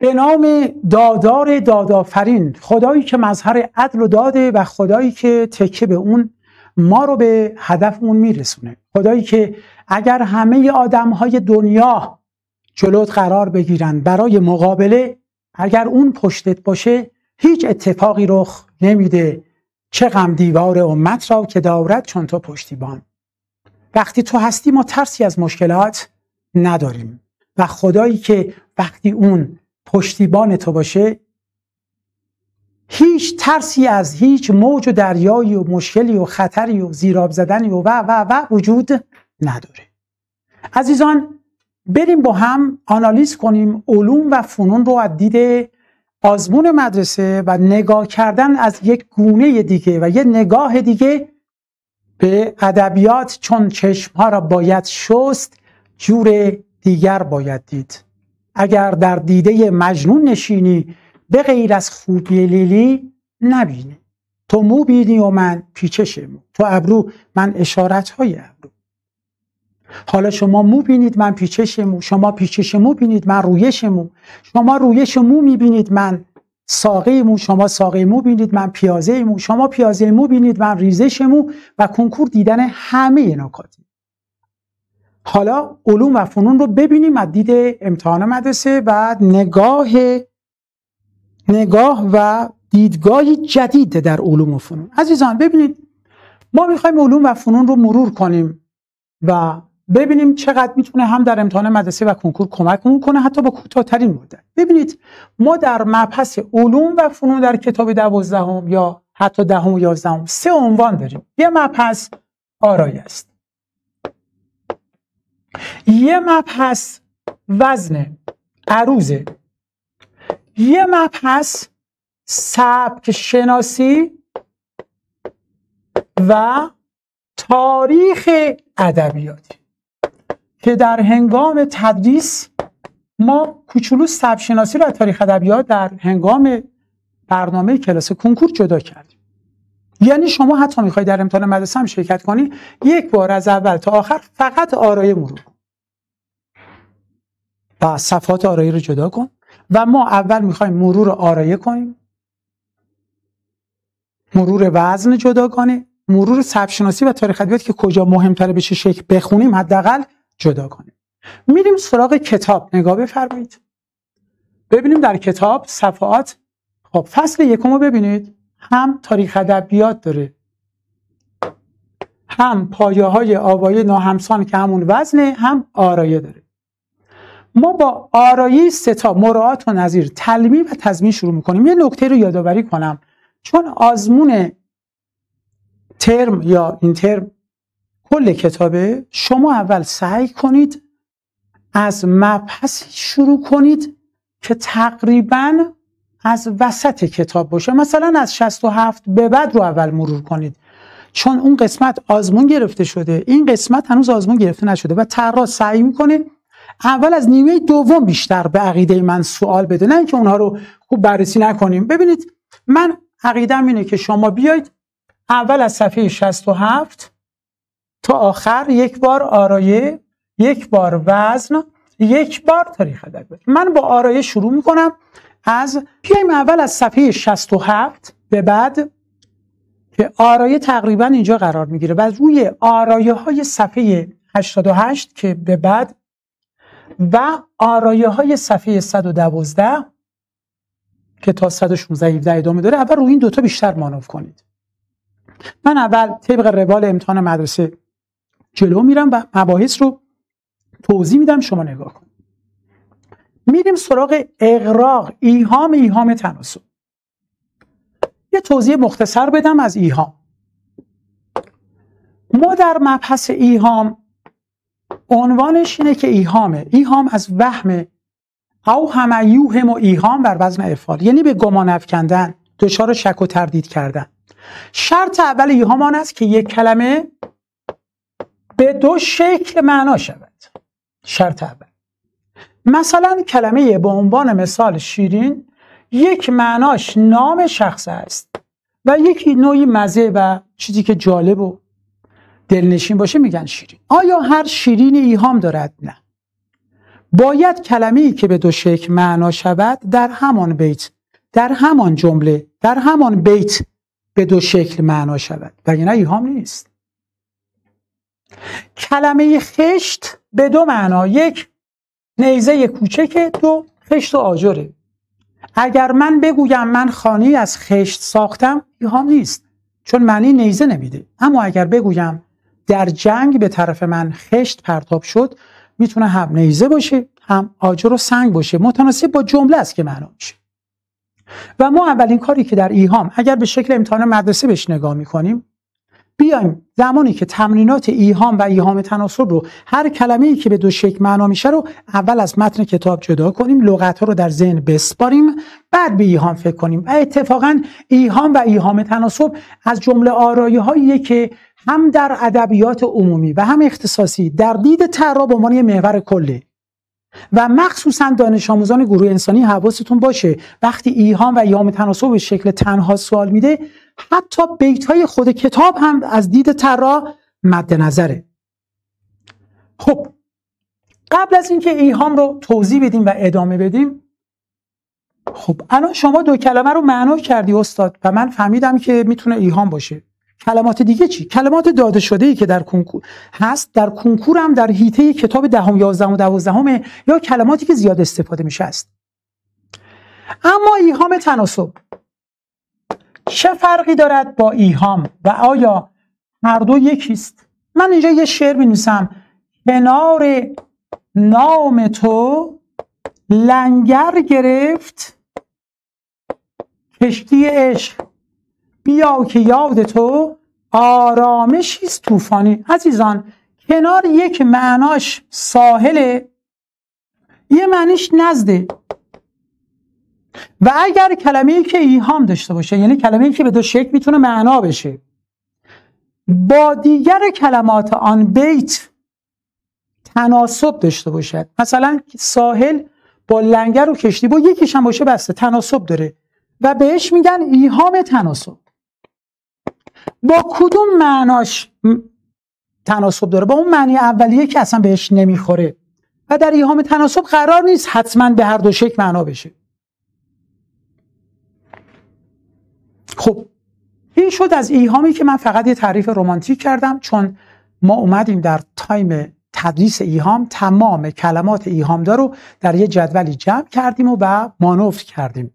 به نام دادار دادافرین خدایی که مظهر عدل و داده و خدایی که تکه به اون ما رو به هدفمون میرسونه. خدایی که اگر همه آدم های دنیا جلوت قرار بگیرن برای مقابله اگر اون پشتت باشه هیچ اتفاقی رخ نمیده. چه غم دیوار امت را که دارد چون تو پشتیبان. وقتی تو هستی ما ترسی از مشکلات نداریم. و خدایی که وقتی اون پشتیبان تو باشه هیچ ترسی از هیچ موج و دریایی و مشکلی و خطری و زیراب زدنی و و و و وجود نداره. عزیزان بریم با هم آنالیز کنیم علوم و فنون رو از دید آزمون مدرسه و نگاه کردن از یک گونه دیگه و یه نگاه دیگه به ادبیات چون چشم ها را باید شست جور دیگر باید دید. اگر در دیده مجنون نشینی به غیر از خوبی لیلی نبینی. تو مو بینی و من پیچش مو تو ابرو من اشارت های ابرو. حالا شما مو بینید من پیچش مو شما پیچش مو بینید من رویش مو شما رویش مو می‌بینید من ساقه مو شما ساقه مو بینید من پیازه مو شما پیازه مو بینید من ریزش مو و کنکور دیدن همه نکات حالا علوم و فنون رو ببینیم از دید امتحان مدرسه و نگاه نگاه و دیدگاه جدید در علوم و فنون. عزیزان ببینید ما می‌خوایم علوم و فنون رو مرور کنیم و ببینیم چقدر می‌تونه هم در امتحان مدرسه و کنکور کمک کنه حتی با کوتاهترین مدت. ببینید ما در مبحث علوم و فنون در کتاب دوازدهم یا حتی دهم و یازدهم سه عنوان داریم. یه مبحث آرایه است. یه مبحث وزن عروزه یه مبحث سبک شناسی و تاریخ ادبیاتی که در هنگام تدریس ما کوچولو سبک شناسی و تاریخ ادبیات در هنگام برنامه کلاس کنکور جدا کردیم. یعنی شما حتی می‌خوای در امتحان مدرسه هم شرکت کنی یک بار از اول تا آخر فقط آرایه مرور و صفات آرایه رو جدا کن. و ما اول می‌خوایم مرور آرایه کنیم. مرور وزن جداگانه مرور سبشناسی و تاریخ ادبیات که کجا مهمتره به چه شکل بخونیم حداقل جدا کنیم. میریم سراغ کتاب. نگاه بفرمایید. ببینیم در کتاب صفحات خب فصل یکم رو ببینید. هم تاریخ ادبیات داره. هم پایه های آوایه ناهمسان که همون وزنه هم آرایه داره. ما با آرایی ستا مراعات و نظیر تلمی و تضمین شروع می‌کنیم. یه نکته رو یادآوری کنم. چون آزمون ترم یا این ترم کل کتابه شما اول سعی کنید از مبحثی شروع کنید که تقریبا از وسط کتاب باشه. مثلا از 67 به بعد رو اول مرور کنید. چون اون قسمت آزمون گرفته شده. این قسمت هنوز آزمون گرفته نشده. و طراح سعی می‌کنه اول از نیمه دوم بیشتر به عقیده من سوال بده. نه اینکه اونها رو خوب بررسی نکنیم. ببینید من عقیدم اینه که شما بیاید اول از صفحه 67 تا آخر یک بار آرایه یک بار وزن یک بار تاریخ ادبیات من با آرایه شروع می‌کنم. از بیایم اول از صفحه 67 به بعد که آرایه تقریبا اینجا قرار می‌گیره و روی آرایه های صفحه 88 که به بعد و آرایه های صفحه 112 که تا 116 17 ادامه داره. اول روی این دوتا بیشتر مانو کنید. من اول طبق روال امتحان مدرسه جلو میرم و مباحث رو توضیح میدم شما نگاه کن میریم سراغ اقراق ایهام ایهام تناسب. یه توضیح مختصر بدم از ایهام. ما در مبحث ایهام عنوانش اینه که ایهامه. ایهام از وهم او همه یوهم و ایهام بر وزن افعال. یعنی به گمان افکندن دچار شک و تردید کردن. شرط اول ایهام آن است که یک کلمه به دو شکل معنا شود. شرط اول. مثلا کلمه به عنوان مثال شیرین یک معناش نام شخص است و یکی نوعی مزه و چیزی که جالب و دلنشین باشه میگن شیرین. آیا هر شیرین ایهام دارد؟ نه. باید کلمه ای که به دو شکل معنا شود در همان بیت در همان جمله در همان بیت به دو شکل معنا شود. وگرنه ایهام نیست. کلمه خشت به دو معنا یک نیزه کوچک دو خشت و آجره اگر من بگویم من خانی از خشت ساختم ایهام نیست چون معنی نیزه نمیده. اما اگر بگویم در جنگ به طرف من خشت پرتاب شد می‌تونه هم نیزه باشه هم آجر و سنگ باشه. متناسب با جمله است که معنا میشه. و ما اولین کاری که در ایهام اگر به شکل امتحان مدرسه بهش نگاه می‌کنیم بیایم زمانی که تمرینات ایهام و ایهام تناسب رو هر کلمه ای که به دو شکل معنا میشه رو اول از متن کتاب جدا کنیم لغت ها رو در ذهن بسپاریم بعد به ایهام فکر کنیم. و اتفاقا ایهام و ایهام تناسب از جمله آرایی هایی که هم در ادبیات عمومی و هم اختصاصی در دید طراح به عنوان محور کله و مخصوصا دانش آموزان گروه انسانی حواستون باشه. وقتی ایهام و ایهام تناسب به شکل تنها سوال میده حتی بیت های خود کتاب هم از دید طراح مد نظره. خب قبل از اینکه ایهام رو توضیح بدیم و ادامه بدیم خب الان شما دو کلمه رو معنا کردی استاد و من فهمیدم که می‌تونه ایهام باشه. کلمات دیگه چی؟ کلمات داده شده ای که در کنکور هست در کنکور هم در هیته کتاب دهم یازدهم و دوازدهم یا کلماتی که زیاد استفاده میشه است. اما ایهام تناسب. چه فرقی دارد با ایهام؟ و آیا هر دو یکیست من اینجا یه شعر می کنار نام تو لنگر گرفت کشتی عشق. بیا که یاد تو آرامشی است طوفانی. عزیزان کنار یک معناش ساحله. یه معنیش نزده. و اگر کلمه ای که ایهام داشته باشه یعنی کلمه ای که به دو شکل می‌تونه معنا بشه با دیگر کلمات آن بیت تناسب داشته باشد. مثلا ساحل با لنگر و کشتی با یکیش هم باشه بسته تناسب داره. و بهش میگن ایهام تناسب. با کدوم معناش تناسب داره؟ با اون معنی اولیه که اصلا بهش نمی‌خوره. و در ایهام تناسب قرار نیست حتما به هر دو شکل معنا بشه. خب این شد از ایهامی که من فقط یه تعریف رمانتیک کردم چون ما اومدیم در تایم تدریس ایهام تمام کلمات ایهام رو در یه جدولی جمع کردیم و به مانوفت کردیم.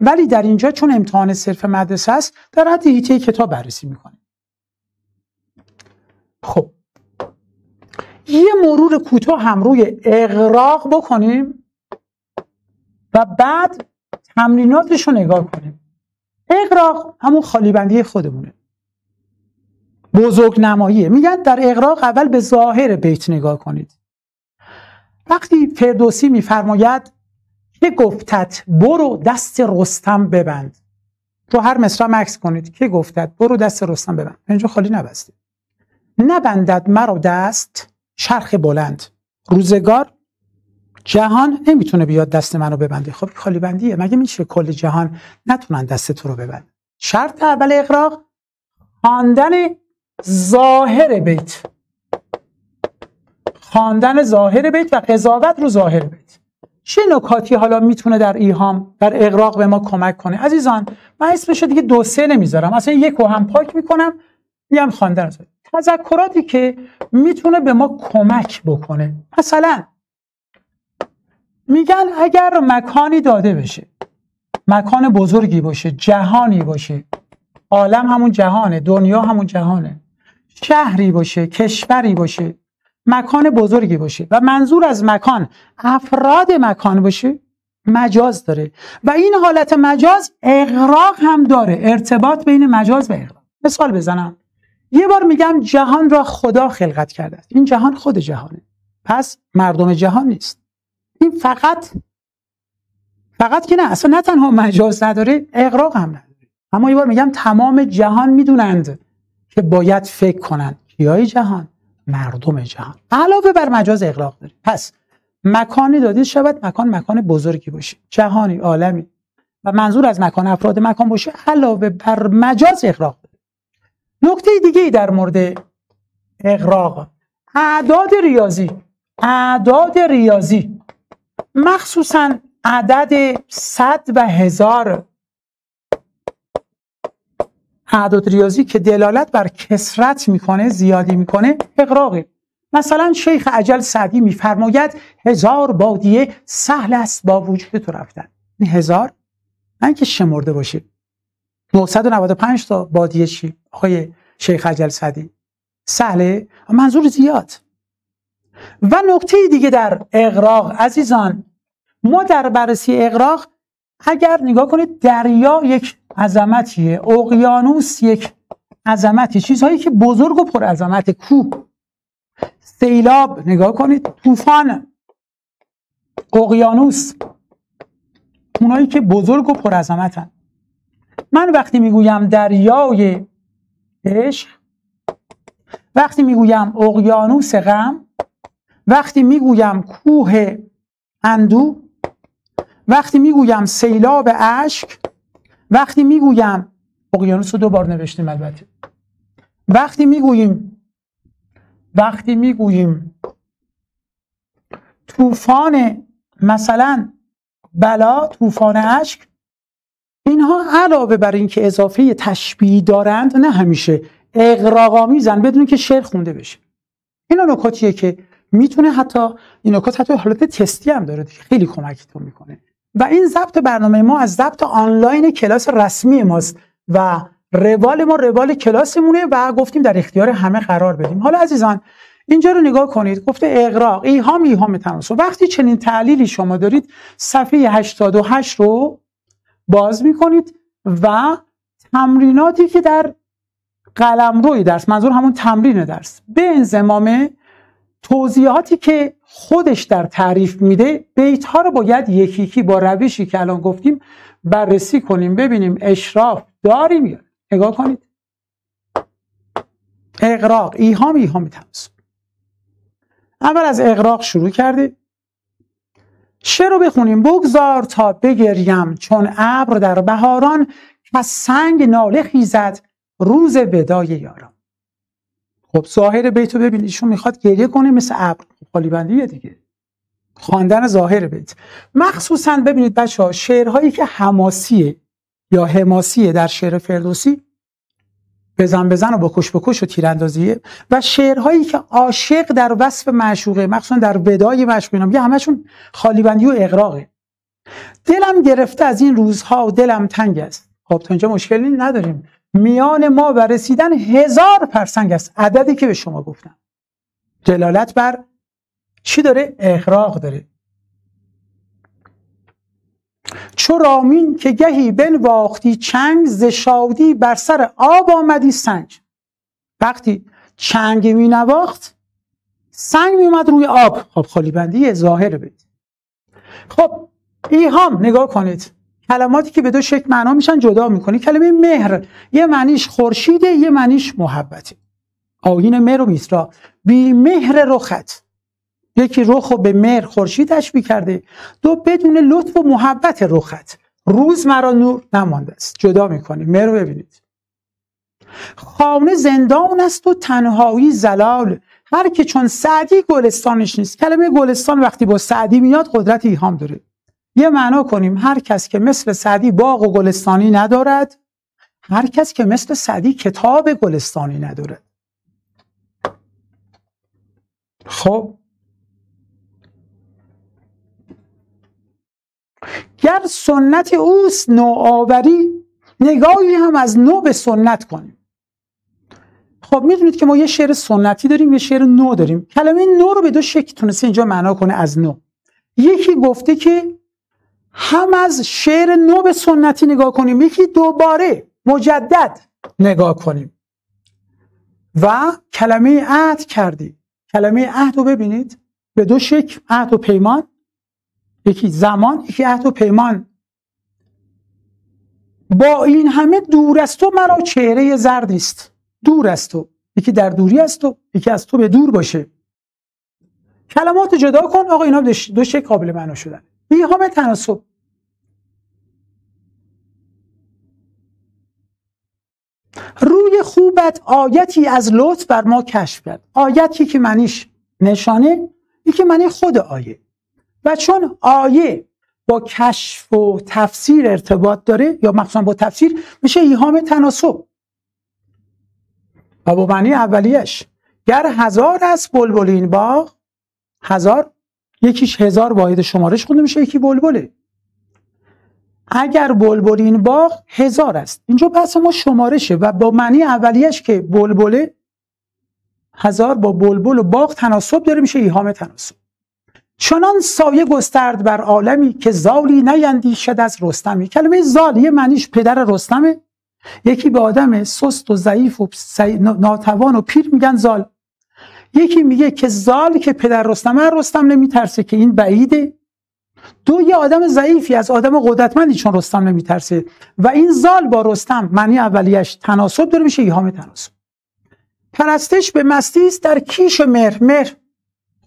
ولی در اینجا چون امتحان صرف مدرسه است در حد هیته کتاب بررسی می‌کنیم. خب. یه مرور کوتاه هم روی اقراق بکنیم و بعد تمریناتش رو نگاه کنیم. اقراق همون خالی بندی خودمونه. بزرگ نماییه میگن در اقراق اول به ظاهر بیت نگاه کنید. وقتی فردوسی میفرماید که گفتت برو دست رستم ببند. رو هر مصرع مکس کنید. که گفتت برو دست رستم ببند. اینجا خالی نبسته. نبندد مرا دست چرخ بلند. روزگار جهان نمی‌تونه بیاد دست منو ببنده. خب خالی بندیه مگه میشه کل جهان نتونن دست تو رو ببند شرط اول اقراق خواندن ظاهر بیت. خواندن ظاهر بیت و قضاوت رو ظاهر بیت. چه نکاتی حالا می‌تونه در ایهام در اقراق به ما کمک کنه؟ عزیزان من اسمش دیگه دو سه نمی‌ذارم. اصلا یک و هم پاک می‌کنم میگم خواندن تذکراتی که می‌تونه به ما کمک بکنه. مثلا میگن اگر مکانی داده بشه مکان بزرگی باشه جهانی باشه عالم همون جهانه دنیا همون جهانه شهری باشه کشوری باشه مکان بزرگی باشه و منظور از مکان افراد مکان باشه مجاز داره. و این حالت مجاز اغراق هم داره ارتباط بین مجاز و اغراق. مثال بزنم. یه بار میگم جهان را خدا خلقت کرده است. این جهان خود جهانه. پس مردم جهان نیست. این فقط فقط که نه اصلا نه تنها مجاز نداره اغراق هم نداره. اما یه بار میگم تمام جهان می‌دونند که باید فکر کنند کیای جهان مردم جهان. علاوه بر مجاز اغراق داره. پس مکانی داده شود مکان مکان بزرگی باشه. جهانی عالمی. و منظور از مکان افراد مکان باشه علاوه بر مجاز اغراق داره. نکته دیگه ای در مورد اغراق. اعداد ریاضی. اعداد ریاضی. مخصوصا عدد صد و هزار اعداد ریاضی که دلالت بر کسرت می‌کنه زیادی می‌کنه اقراقه مثلا شیخ عجل سعدی میفرماید هزار بادیه سهل است با وجود تو رفتن. این هزار؟ نه اینکه شمرده باشه. 995 تا بادیه چی؟ آقای شیخ عجل سعدی. سهله؟ منظور زیاد. و نکته دیگه در اقراق عزیزان ما در بررسی اقراق اگر نگاه کنید دریا یک عظمتیه اقیانوس یک عظمتی چیزهایی که بزرگ و پر عظمت کوه. سیلاب نگاه کنید طوفان اقیانوس اونایی که بزرگ و پر عظمتن. من وقتی می‌گویم دریای عشق وقتی می‌گویم اقیانوس غم وقتی می‌گویم کوه اندو وقتی می‌گویم سیلاب اشک وقتی می‌گویم اقیانوس رو دو بار نوشتیم البته. وقتی می‌گوییم وقتی می‌گوییم طوفان مثلا بلا طوفان اشک اینها علاوه بر اینکه اضافه تشبیه دارند نه همیشه. اقراقامیزن بدون که شعر خونده بشه. اینا نکاتیه که می‌تونه حتی این نکات حتی حالت تستی هم داره که خیلی کمکتون می‌کنه. و این ضبط برنامه ما از ضبط آنلاین کلاس رسمی ماست و روال ما روال کلاسمونه و گفتیم در اختیار همه قرار بدیم. حالا عزیزان اینجا رو نگاه کنید. گفته اقراق ایهام ایهام تناسب وقتی چنین تعلیلی شما دارید صفحه 88 رو باز می‌کنید و تمریناتی که در قلمروی درس منظور همون تمرین درس. به انزمام توضیحاتی که خودش در تعریف میده بیت ها رو باید یکی یکی با روشی که الان گفتیم بررسی کنیم ببینیم اشراف داریم یا نگاه کنید. اقراق ایهام ایهام تمس اول از اقراق شروع کردیم شعر رو بخونیم. بگذار تا بگریم چون ابر در بهاران و سنگ ناله خیزد روز ودای یاران. خب ظاهر بیت رو ببینید ایشون می‌خواد گریه کنه مثل ابر خالی بندیه دیگه. خواندن ظاهر بیت. مخصوصا ببینید بچه ها شعرهایی که حماسیه یا حماسیه در شعر فردوسی بزن بزن و بکش بکش و تیراندازیه. و شعرهایی که عاشق در وصف معشوقه مخصوصا در ودای معشوقه یه همشون خالی بندی و اقراقه. دلم گرفته از این روزها و دلم تنگ است. خب تا اینجا مشکلی نداریم. میان ما و رسیدن هزار پرسنگ است. عددی که به شما گفتم. دلالت بر چی داره؟ اقراق داره. چو رامین که گهی بنواختی چنگ ز شادی بر سر آب آمدی سنگ. وقتی چنگ می نواخت سنگ می اومد روی آب. خب خالی بندی ظاهر بید. خب ایهام نگاه کنید. کلماتی که به دو شکل معنا میشن جدا می‌کنی. کلمه مهر یه معنیش خورشیده یه معنیش محبته. آیین مهر و میسرا بی مهر رخت. یکی رخ رو به مهر خورشید تشبیه دو بدون لطف و محبت رخت. روز مرا نور نمانده است. جدا می‌کنیم مهر رو ببینید. خانه زندان است و تنهایی زلال. هر که چون سعدی گلستانش نیست. کلمه گلستان وقتی با سعدی میاد قدرت ایهام داره. یه معنا کنیم. هر کس که مثل سعدی باغ و گلستانی ندارد هر کس که مثل سعدی کتاب گلستانی ندارد. خب. گر سنت اوست نوآوری نگاهی هم از نو به سنت کنیم. خب می‌دونید که ما یه شعر سنتی داریم یه شعر نو داریم. کلمه نو رو به دو شکل تونسته اینجا معنا کنه از نو. یکی گفته که هم از شعر نو به سنتی نگاه کنیم یکی دوباره مجدد نگاه کنیم. و کلمه عهد کردی. کلمه عهد رو ببینید. به دو شکل عهد و پیمان. یکی زمان یکی عهد و پیمان. با این همه دور از تو مرا چهره زردی است دور از تو. یکی در دوری است تو یکی از تو به دور باشه. کلمات جدا کن. آقا اینا دو شکل قابل معنا شدن. ایهام تناسب. روی خوبت آیتی از لطف بر ما کشف کرد. آیتی که منیش نشانه یکی معنی خود آیه. و چون آیه با کشف و تفسیر ارتباط داره یا مخصوصا با تفسیر میشه ایهام تناسب. و با معنی اولیش گر هزار است بلبل این باغ هزار یکیش هزار واحد شمارش خونده میشه یکی بلبله. اگر بلبل این باغ هزار است. اینجا بحث ما شمارشه و با معنی اولیش که بلبله هزار با بلبل و باغ تناسب داره میشه ایهام تناسب. چنان سایه گسترد بر عالمی که زالی نیندیشد از رستمی. کلمه زال یه معنیش پدر رستمه. یکی به آدم سست و ضعیف و ناتوان و پیر میگن زال. یکی میگه که زال که پدر رستمه رستم نمیترسه که این بعیده. دو یه آدم ضعیفی از آدم قدرتمندی چون رستم نمیترسه. و این زال با رستم معنی اولیش تناسب داره میشه ایهام تناسب. پرستش به مستی است در کیش مهر. مهر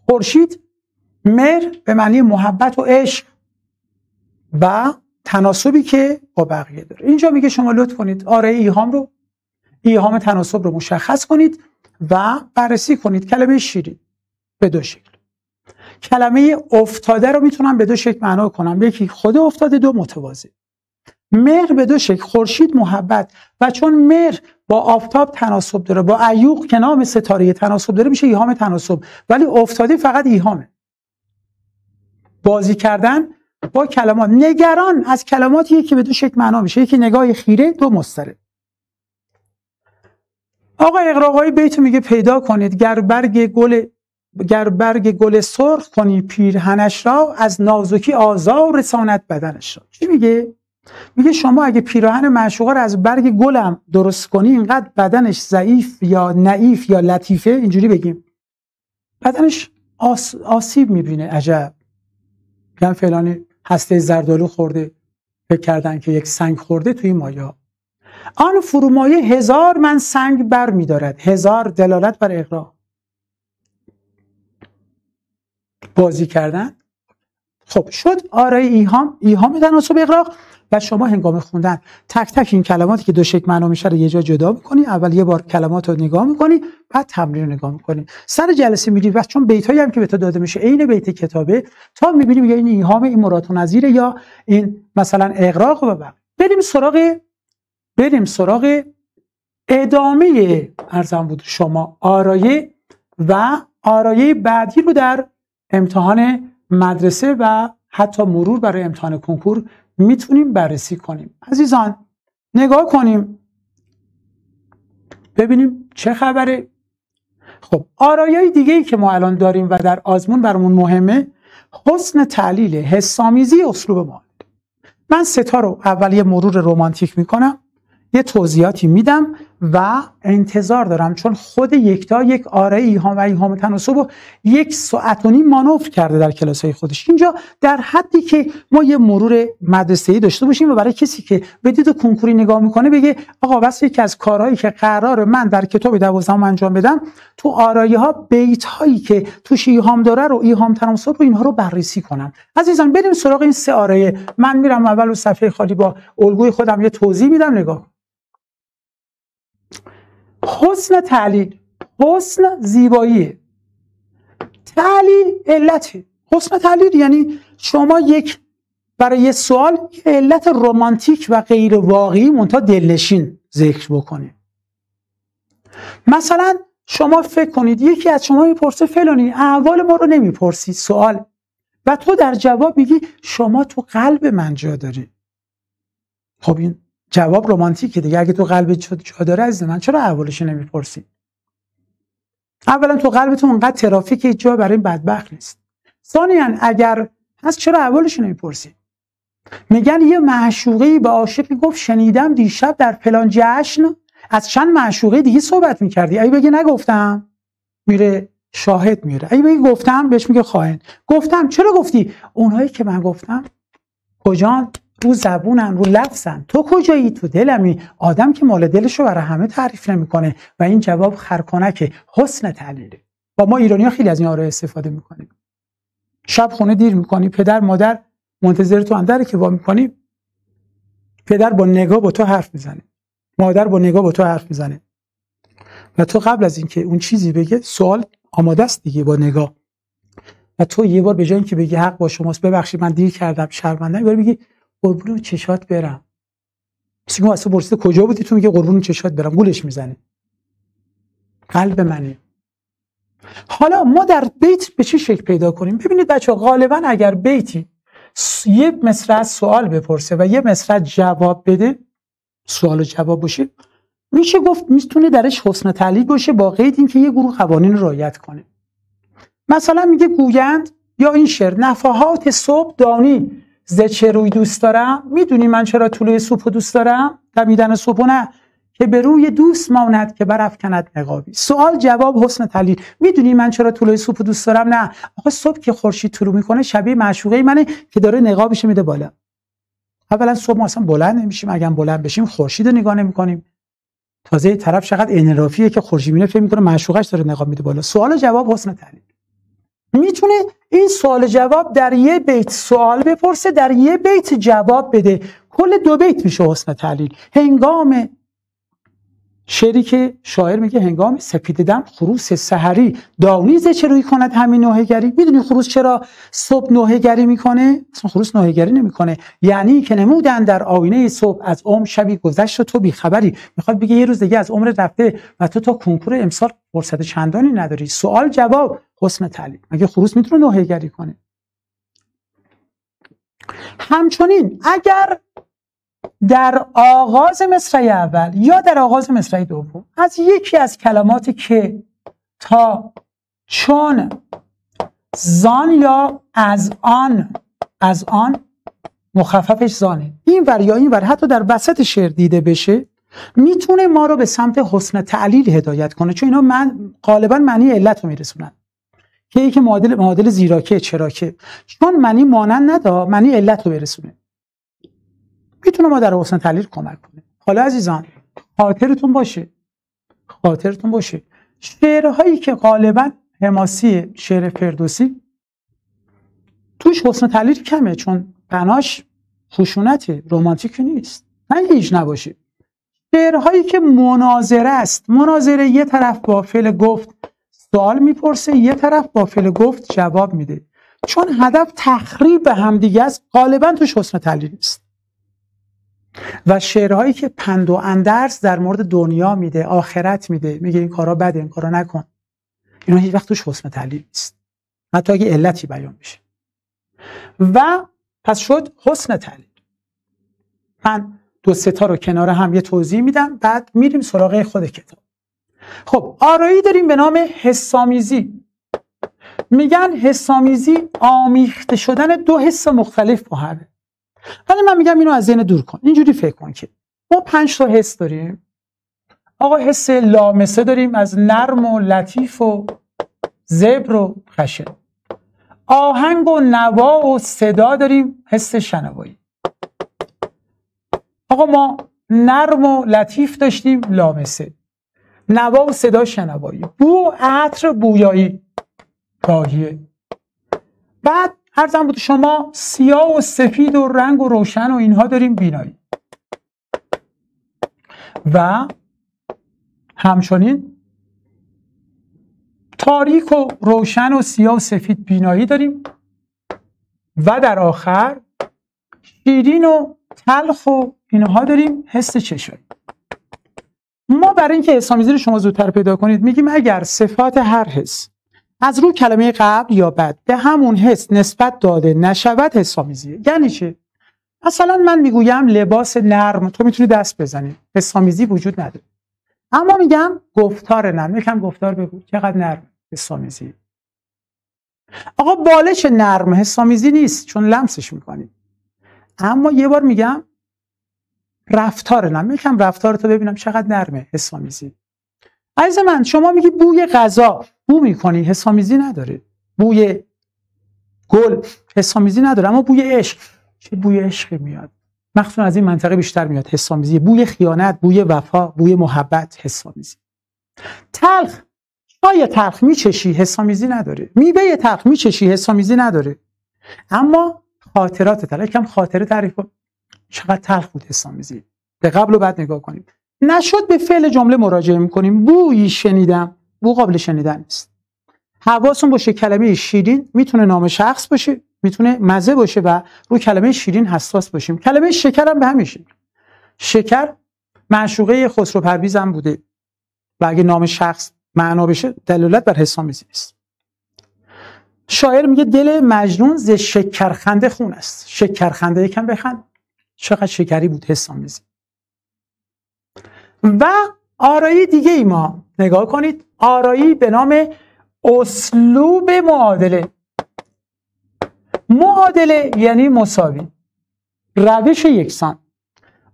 خورشید مهر به معنی محبت و عشق و تناسبی که با بقیه داره. اینجا میگه شما لطف کنید. آره ایهام رو ایهام تناسب رو مشخص کنید. و بررسی کنید کلمه شیرین به دو شکل. کلمه افتاده رو می‌تونم به دو شکل معنا کنم. یکی خود افتاده دو متوازی مهر به دو شکل خورشید محبت. و چون مهر با آفتاب تناسب داره با ایوق که نام ستاره تناسب داره میشه ایهام تناسب. ولی افتاده فقط ایهامه. بازی کردن با کلمات. نگران از کلماتیه که به دو شکل معنا میشه. یکی نگاه خیره دو مستره آقا اقراقای بیت میگه پیدا کنید. گر برگ گل گر برگ گل سرخ کنی پیرهنش را از نازکی آزار رسانت بدنش را. چی میگه؟ میگه شما اگه پیراهن معشوقه رو از برگ گلم درست کنی اینقدر بدنش ضعیف یا نعیف یا لطیفه اینجوری بگیم. بدنش آس، آسیب می‌بینه. عجب. میگن فلانی هسته زردالو خورده فکر کردن که یک سنگ خورده توی مایا. آن فرومایه هزار من سنگ بر میدارد هزار دلالت بر اقرا. بازی کردن. خب شد. آرای ایهام ایهام تناسب اقراق و شما هنگام خوندن. تک تک این کلماتی که دو شکل معنا میشه رو یه جا جدا می‌کنی اول یه بار کلمات رو نگاه می‌کنی بعد تمرین رو نگاه می‌کنی. سر جلسه میری و چون بیت هایی هم که به تو داده میشه عین بیت کتابه تا می‌بینیم یا این ایهام این مراد نظیره یا این مثلا اقراق و بعد. بریم سراغ بریم سراغ ادامه ارزم بود شما آرایه و آرایه بعدی رو در امتحان مدرسه و حتی مرور برای امتحان کنکور می‌تونیم بررسی کنیم. عزیزان نگاه کنیم. ببینیم چه خبره. خب آرایای دیگه ای که ما الان داریم و در آزمون برامون مهمه حسن تعلیل حسامیزی اسلوب ما من ستا رو اول یه مرور رومانتیک می‌کنم. یه توضیحاتی میدم. و انتظار دارم چون خود یکتا یک آره ایهام و ایهام تناسب و یک ساعت و نیم مانور کرده در کلاس های خودش. اینجا در حدی که ما یه مرور مدرسه ای داشته باشیم و برای کسی که به دید کنکوری نگاه می‌کنه بگه آقا بس یکی از کارهایی که قرار من در کتاب دوازدهم انجام بدم تو آرایه ها بیت هایی که توش ایهام داره رو ایهام تناسب رو اینها رو بررسی کنم. عزیزان بریم سراغ این سه آرایه. من میرم اول و صفحه خالی با الگوی خودم یه توضیح میدم نگاه حسن تعلیل حسن زیبایی. تعلیل علت حسن تعلیل یعنی شما یک برای یه سوال یه علت رمانتیک و غیر واقعی منتها دلنشین ذکر بکنید مثلا شما فکر کنید یکی از شما می‌پرسه فلانی احوال ما رو نمی‌پرسی؟ سوال. و تو در جواب میگی شما تو قلب من جا داری. خب این جواب رمانتیکه دیگه. اگه تو قلب جا داره از من چرا احوالش نمی‌پرسی؟ اولا تو قلبتون اونقدر ترافیک جا برای بدبخت نیست. ثانیا اگر هست چرا احوالش نمی‌پرسی؟ میگن یه معشوقه به عاشقی گفت شنیدم دیشب در پلان جشن از چند معشوقه دیگه صحبت می‌کردی. ای بگی نگفتم. میره شاهد میره. ای بگی گفتم بهش میگه خواهن گفتم چرا گفتی؟ اونهایی که من گفتم. کجان؟ رو زبونن رو لفظن تو کجایی تو دلمی آدم که مال دلش رو برای همه تعریف نمی‌کنه و این جواب خرکنک حسن تعلیله با ما ایرانی ها خیلی از این آره استفاده می‌کنیم شب خونه دیر می‌کنی پدر مادر منتظر تو اندره که با می‌کنی. پدر با نگاه با تو حرف می‌زنه. مادر با نگاه با تو حرف می‌زنه. و تو قبل از اینکه اون چیزی بگه سوال آماده است دیگه با نگاه. و تو یه بار به جای اینکه بگی حق با شماست ببخشید من دیر کردم شرمنده بگی قربون چشات برم. سیگما اصلا پرسیده کجا بودی؟ تو میگه قربون چشات برم. گولش می‌زنه. قلب منه. حالا ما در بیت به چی شکل پیدا کنیم؟ ببینید بچه غالبا اگر بیتی یه مصرع سوال بپرسه و یه مصرع جواب بده سوال و جواب باشه میشه گفت می‌تونه درش حسن تعلیل باشه با قید اینکه یه گروه قوانین رعایت کنه. مثلا میگه گویند یا این شعر نفحات صبح دانی ز چه روی دوست دارم؟ می‌دونی من چرا طلوع صبح دوست دارم؟ دمیدن صبح نه. که به روی دوست ماند که برافکند نقابی. سوال جواب حسن تحلیل می‌دونی من چرا طلوع صبح دوست دارم؟ نه. آقا صبح که خورشید طلوع می‌کنه شبیه معشوقه منه که داره نقابش میده بالا. اولا صبح ما اصلا بلند نمیشیم. اگه بلند بشیم خورشید رو نگاه نمی‌کنیم. تازه طرف چقدر انرافیه که خورشید میره فکر می‌کنه معشوقش داره نقاب میده بالا. سوال جواب حسن تحلیل می‌تونه این سوال جواب در یه بیت سوال بپرسه در یه بیت جواب بده. کل دو بیت میشه حسن تحلیل. هنگام شعری که شاعر میگه هنگام سپیددم خروس سحری دانیز چه روی کند همین نوهگری؟ می‌دونی خروس چرا صبح نوهگری می‌کنه؟ اصلا خروس نوهگری نمی‌کنه. یعنی که نمودن در آینه صبح از عمر شبی گذشت و تو بی خبری می‌خواد بگه یه روز دیگه از عمر رفته و تو تا کنکور امسال فرصت چندانی نداری. سوال جواب حسن تعلیم مگه خروس می‌تونه نوهگری کنه؟ همچنین اگر در آغاز مصرع اول یا در آغاز مصرع دوم از یکی از کلمات که تا چون زان یا از آن از آن مخففش زانه. این ور یا این ور حتی در وسط شعر دیده بشه می‌تونه ما رو به سمت حسن تعلیل هدایت کنه چون اینا من غالبا معنی علت رو میرسونن. که یکی معادل معادل زیراکه چراکه. چون معنی مانند ندا معنی علت رو برسونه می‌تونه ما در حسن تحلیل کمک کنه. حالا عزیزان خاطرتون باشه. خاطرتون باشه. شعرهایی که غالبا حماسی شعر فردوسی توش حسن تحلیل کمه چون بناش خشونت رمانتیک نیست. نه هیچ نباشه. شعرهایی که مناظره است. مناظره یه طرف با فعل گفت سوال می‌پرسه یه طرف با فعل گفت جواب میده. چون هدف تخریب همدیگه است غالبا توش حسن تحلیل نیست. و شعرهایی که پند و اندرس در مورد دنیا میده آخرت میده. میگه این کارا بده این کارا نکن. اینا هیچ وقت توش حسن تعلیل نیست. حتی اگه علتی بیان بشه. و پس شد حسن تعلیل من دو ستا رو کنار هم یه توضیح میدم بعد میریم سراغ خود کتاب. خب آرایی داریم به نام حسامیزی. میگن حسامیزی آمیخته شدن دو حس مختلف با همه. حالا من میگم اینو از ذهن دور کن. اینجوری فکر کن که ما پنج تا حس داریم. آقا حس لامسه داریم از نرم و لطیف و زبر و خشن. آهنگ و نوا و صدا داریم حس شنوایی. آقا ما نرم و لطیف داشتیم لامسه. نوا و صدا شنوایی. بو عطر بویایی. راهیه بعد ارزم بود. شما سیاه و سفید و رنگ و روشن و اینها داریم بینایی. و همچنین تاریک و روشن و سیاه و سفید بینایی داریم. و در آخر شیرین و تلخ و اینها داریم. حس چشایی. ما برای اینکه حسامیزی رو شما زودتر پیدا کنید میگیم اگر صفات هر حس از رو کلمه قبل یا بعد به همون حس نسبت داده نشود حسامیزیه یعنی چه مثلا من می‌گویم لباس نرم تو می‌تونی دست بزنی. حسامیزی وجود نداره. اما میگم گفتار نرم. یکم گفتار بگو. چقدر نرم حسامیزی آقا بالش نرم حسامیزی نیست چون لمسش می‌کنی. اما یه بار میگم رفتار نرم. یکم رفتار تو ببینم چقدر نرمه حسامیزی عزیز من شما میگی بوی غذا بو می‌کنی حسامیزی نداره. بوی گل حسامیزی نداره اما بوی عشق. چه بوی عشقی میاد؟ مخصوصا از این منطقه بیشتر میاد حسامیزی. بوی خیانت بوی وفا بوی محبت حسامیزی. تلخ. چای تلخ میچشی حسامیزی نداره. میوه تلخ میچشی حسامیزی نداره. اما خاطرات تلخ. کم خاطره تعریف کن. چقدر تلخ بود حسامیزی. به قبل و بعد نگاه کنیم. نشد به فعل جمله مراجعه می‌کنیم. بویی شنیدم. بو قابل شنیدن نیست. حواستون باشه کلمه شیرین می‌تونه نام شخص باشه می‌تونه مزه باشه و رو کلمه شیرین حساس باشیم. کلمه شکر هم به همین شکر معشوقه خسرو پرویز هم بوده و اگه نام شخص معنا بشه دلالت بر حسامیزی است شاعر میگه دل مجنون ز شکرخنده خون است. شکرخنده یکم بخند. چقدر شکری بود حسامیزی و آرایی دیگه ای ما. نگاه کنید آرایی به نام اسلوب معادله. معادله یعنی مساوی. روش یکسان.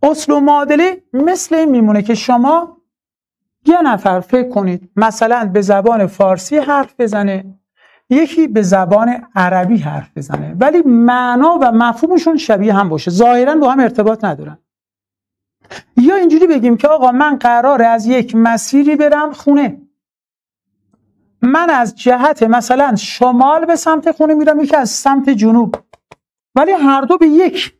اسلوب معادله مثل این میمونه که شما یه نفر فکر کنید مثلا به زبان فارسی حرف بزنه یکی به زبان عربی حرف بزنه ولی معنا و مفهومشون شبیه هم باشه. ظاهرا با هم ارتباط ندارن. یا اینجوری بگیم که آقا من قراره از یک مسیری برم خونه. من از جهت مثلا شمال به سمت خونه میرم یکی از سمت جنوب. ولی هر دو به یک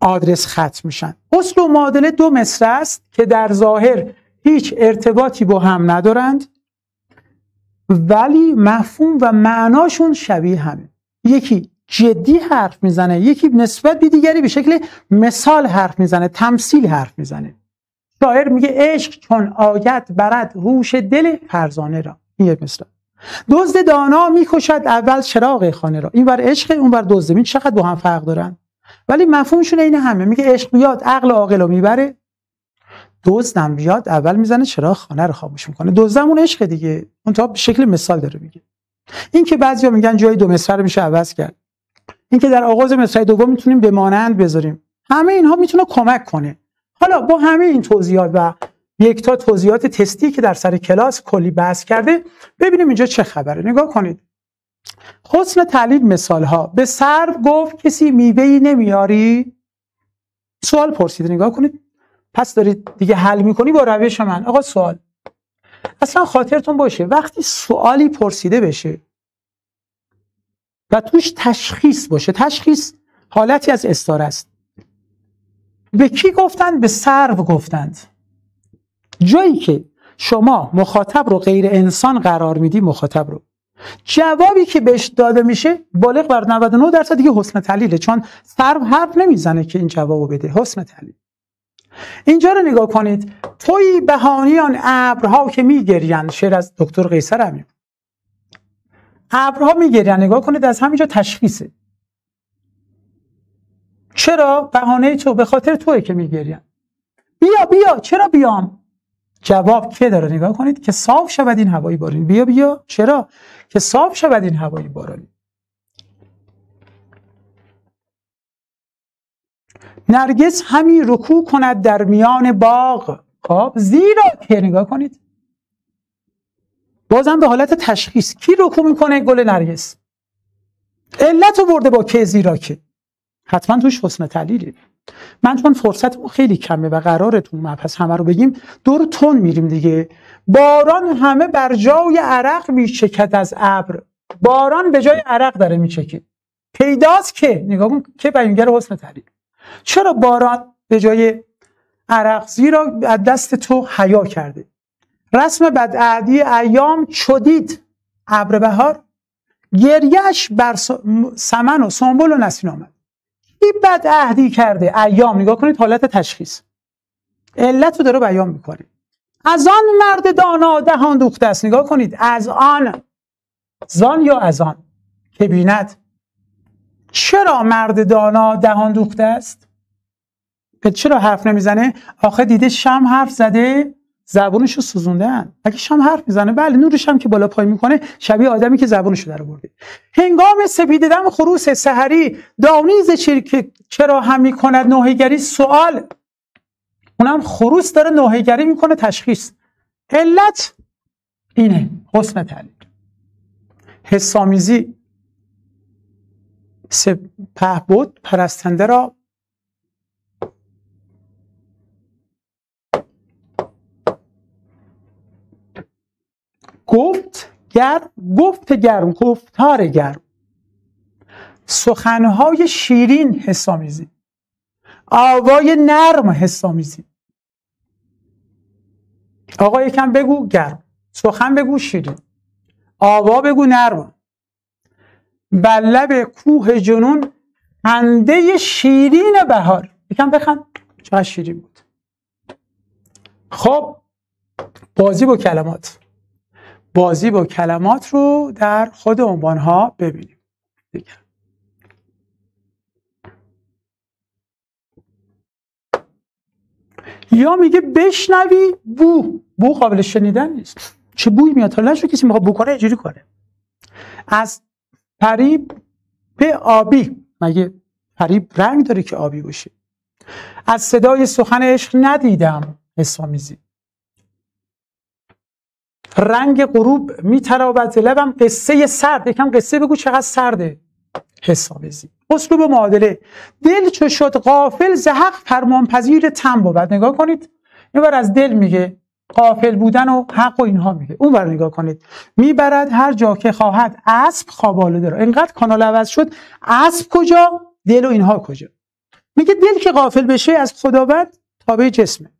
آدرس ختم میشن. اصل و معادله دو مصر است که در ظاهر هیچ ارتباطی با هم ندارند ولی مفهوم و معناشون شبیه همه. یکی جدی حرف می‌زنه یکی نسبت به دیگری به شکل مثال حرف می‌زنه تمثیل حرف می‌زنه. شاعر میگه عشق چون آیت برد هوش دل فرزانه را. این یک مثال. دزد دانا می‌کشد اول چراغ خانه را. این بر عشق اون بر دزد. این چقدر با هم فرق دارن؟ ولی مفهومشون اینه همه. میگه عشق بیاد عقل عاقل رو می‌بره. دزدم بیاد اول می‌زنه چراغ خانه رو خاموش می‌کنه. دزدم اون عشق دیگه. اون تا به شکل مثال داره میگه. این که بعضیا میگن جای دو مصرع میشه عوض کرد. این که در آغاز مصرع دوم می‌تونیم به مانند بذاریم. همه اینها می‌تونه کمک کنه. حالا با همه این توضیحات و یک تا توضیحات تستی که در سر کلاس کلی بحث کرده ببینیم اینجا چه خبره. نگاه کنید. حسن تعلیل مثال ها به سرو گفت کسی میوهی نمیاری؟ سوال پرسید. نگاه کنید. پس دارید دیگه حل می‌کنی با روش من. آقا سوال. اصلا خاطرتون باشه. وقتی سوالی پرسیده بشه و توش تشخیص باشه. تشخیص حالتی از استار است. به کی گفتند؟ به سرو گفتند. جایی که شما مخاطب رو غیر انسان قرار میدی مخاطب رو. جوابی که بهش داده میشه بالغ بر 99 درصد دیگه حسن تعلیله چون سرو حرف نمی‌زنه که این جوابو بده. حسن تعلیل اینجا رو نگاه کنید. توی بهانیان ابرها که میگریند شعر از دکتر قیصر همین ابرها میگریند نگاه کنید از همینجا تشخیصه. چرا بهانه تو به خاطر توی که میگریند بیا بیا چرا بیام؟ جواب که داره؟ نگاه کنید که صاف شود این هوایی بارانی بیا بیا. چرا؟ که صاف شود این هوایی بارانی نرگس همی رکوع کند در میان باغ. خب زیرا که نگاه کنید. بازم به حالت تشخیص. کی رکوع می‌کنه؟ گل نرگس. علت برده با که زیرا که حتما توش حسن تعلیلی من چون فرصت خیلی کمه و قرارتون مبحث همه رو بگیم دور تون میریم دیگه. باران همه بر جای عرق میچکد از ابر. باران به جای عرق داره میچکه. پیداست که. نگاه کن که بیانگر حسن تعلیل چرا باران به جای عرق زیرا از دست تو حیا کرده؟ رسم بدعدی ایام چدید؟ ابر بهار. گریش بر سمن و سنبل و نسین آمد. کی بدعهدی کرده. ایام نگاه کنید حالت تشخیص. علت رو داره بیان می‌کنه. از آن مرد دانا دهان دوخته است. نگاه کنید. از آن. زان یا از آن؟ که بیند؟ چرا مرد دانا دهان دوخته است؟ چرا حرف نمی‌زنه؟ آخه دیده شم حرف زده. زبونشو سوزوندن. اگه شم حرف می‌زنه؟ بله نورش هم که بالا پای می‌کنه شبیه آدمی که زبونشو در برده هنگام سپیددم خروس سحری دانیز چرا هم می‌کند نوهیگری سوال. اونم خروس داره نوهیگری می‌کنه تشخیص. علت اینه حسن تعلیل حسامیزی سپه بود پرستنده را گفت گرم گفت گرم گفتار گرم سخنهای شیرین حسامیزی آوای نرم حسامیزی آقا یکم بگو گرم. سخن بگو شیرین. آوا بگو نروان بر لب کوه جنون خنده شیرین بهار. یکم بخند. چقدر شیرین بود. خب بازی با کلمات. بازی با کلمات رو در خود عنوان ها ببینیم. دیگه. یا میگه بشنوی بو. بو قابل شنیدن نیست. چه بوی میاد؟ حالا نشو کسی می‌خواد بو کنه اینجوری کنه. از پریب به آبی. مگه پریب رنگ داره که آبی باشه؟ از صدای سخن عشق ندیدم حسامیزی. رنگ غروب میترابد. لبم قصه سرد. یکم قصه بگو چقدر سرده. حسابزی اسلوب معادله. دل چو شد قافل زحق فرمانپذیر تم بود. نگاه کنید. این از دل میگه. قافل بودن و حق و اینها میگه. اون بر نگاه کنید. می‌برد هر جا که خواهد. اسب خواب داره اینقدر کانال عوض شد. اسب کجا؟ دل و اینها کجا؟ میگه دل که قافل بشه از خداوند تابع جسمه.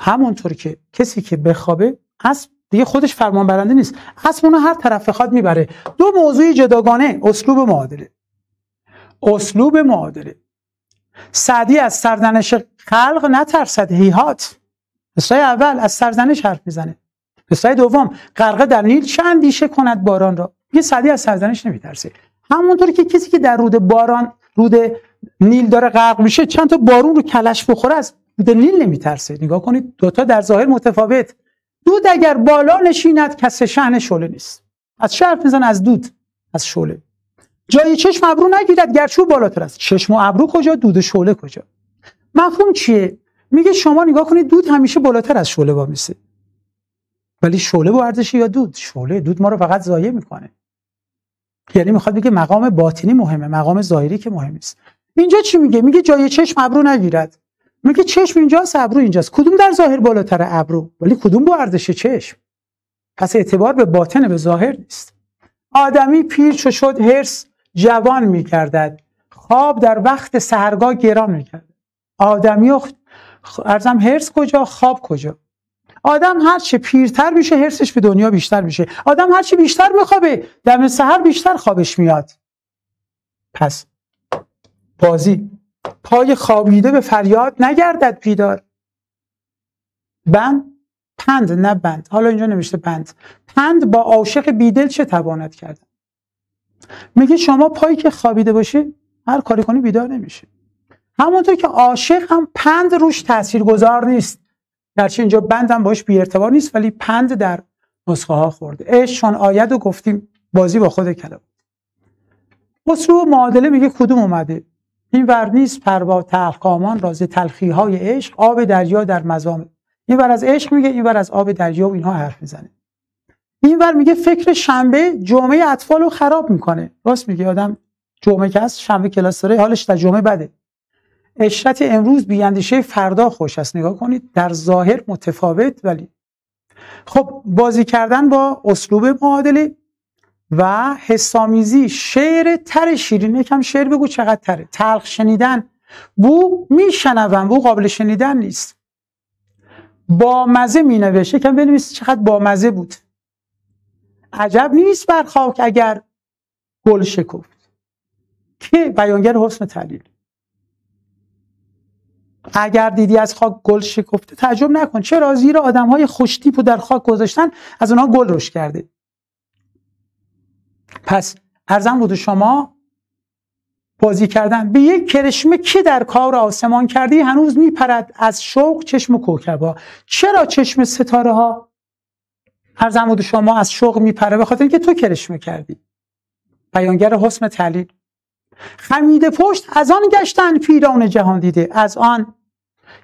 همونطور که کسی که بخوابه اسب دیگه خودش فرمان برنده نیست. اسب اونو هر طرف بخواد می‌بره. دو موضوع جداگانه. اسلوب معادله. اسلوب معادله. سعدی از سرزنش خلق نترسد. هیهات. مثال اول از سرزنش حرف می‌زنه. مثال دوم غرقه در نیل چه اندیشه کند باران را؟ یه سعدی از سرزنش نمیترسه. همونطور که کسی که در رود باران رود نیل داره غرق میشه چند تا بارون رو کلش بخوره از رود نیل نمیترسه. نگاه کنید دوتا در ظاهر متفاوت. دود اگر بالا نشیند کس شهن شعله نیست. از حرف میزن از دود از شعله. جای چشم ابرو نگیرد گرچه بالاتر است. چشم و ابرو کجا؟ دود شعله کجا؟ مفهوم چیه؟ میگه شما نگاه کنید دود همیشه بالاتر از شعله با میسه ولی شعله با ارزشی یا دود؟ شعله دود ما رو فقط ضایع می‌کنه. یعنی می‌خواد بگه مقام باطنی مهمه مقام ظاهری که مهم نیست. اینجا چی میگه؟ میگه جای چشم ابرو نگیرد. میگه چشم اینجاست ابرو اینجاست. کدوم در ظاهر بالاتر ابرو؟ ولی کدوم با ارزش چشم؟ پس اعتبار به باطن به ظاهر نیست. آدمی پیر چو شد هرس جوان می‌کردد خواب در وقت سهرگاه گران می‌کرد آدمی ارزم هرس کجا خواب کجا؟ آدم هر چه پیرتر میشه هرسش به دنیا بیشتر میشه. آدم هر چه بیشتر میخوابه دم سهر بیشتر خوابش میاد. پس بازی پای خوابیده به فریاد نگردد پیدار بند پند نه بند. حالا اینجا نوشته بند. پند با عاشق بیدل چه تواند کرد؟ میگه شما پایی که خوابیده باشی هر کاری کنی بیدار نمیشه همونطور که عاشق هم پند روش تاثیرگذار نیست. گرچه اینجا بند هم باش بی ارتباط نیست ولی پند در نسخه ها خورده. عشق چون آید و گفتیم بازی با خود کلام خسرو معادله میگه کدوم اومده؟ این ور نیست پروا تلخکامان راز تلخی های عشق آب دریا در مزامه این ور از عشق میگه این ور از آب دریا و اینها حرف می‌زنه. این ور میگه فکر شنبه جمعه اطفال رو خراب می‌کنه. راست میگه آدم جمعه که هست شنبه کلاس داره حالش در جمعه بده. اشرت امروز بیاندیشه فردا خوش است. نگاه کنید در ظاهر متفاوت ولی خب بازی کردن با اسلوب معادله. و حسامیزی شعر تر شیرین یکم شعر بگو چقدر تره. تلخ شنیدن. بو میشنوم. بو قابل شنیدن نیست. با مزه می نوشته یکم بنویس چقدر با مزه بود. عجب نیست بر خاک اگر گل شکفت. که بیانگر حسن تعلیل اگر دیدی از خاک گل شکفته تعجب نکن. چرا؟ زیرا آدم های خوشتیپ و در خاک گذاشتن از اونها گل رشد کرده. پس ارزم بود شما بازی کردن. به یک کرشمه که در کار آسمان کردی هنوز میپرد از شوق چشم کوکبا. چرا چشم ستاره ها؟ ارزم بود شما از شوق میپره به خاطر اینکه تو کرشمه کردی. بیانگر حسن تعلیل خمیده پشت از آن گشتن پیران جهان دیده. از آن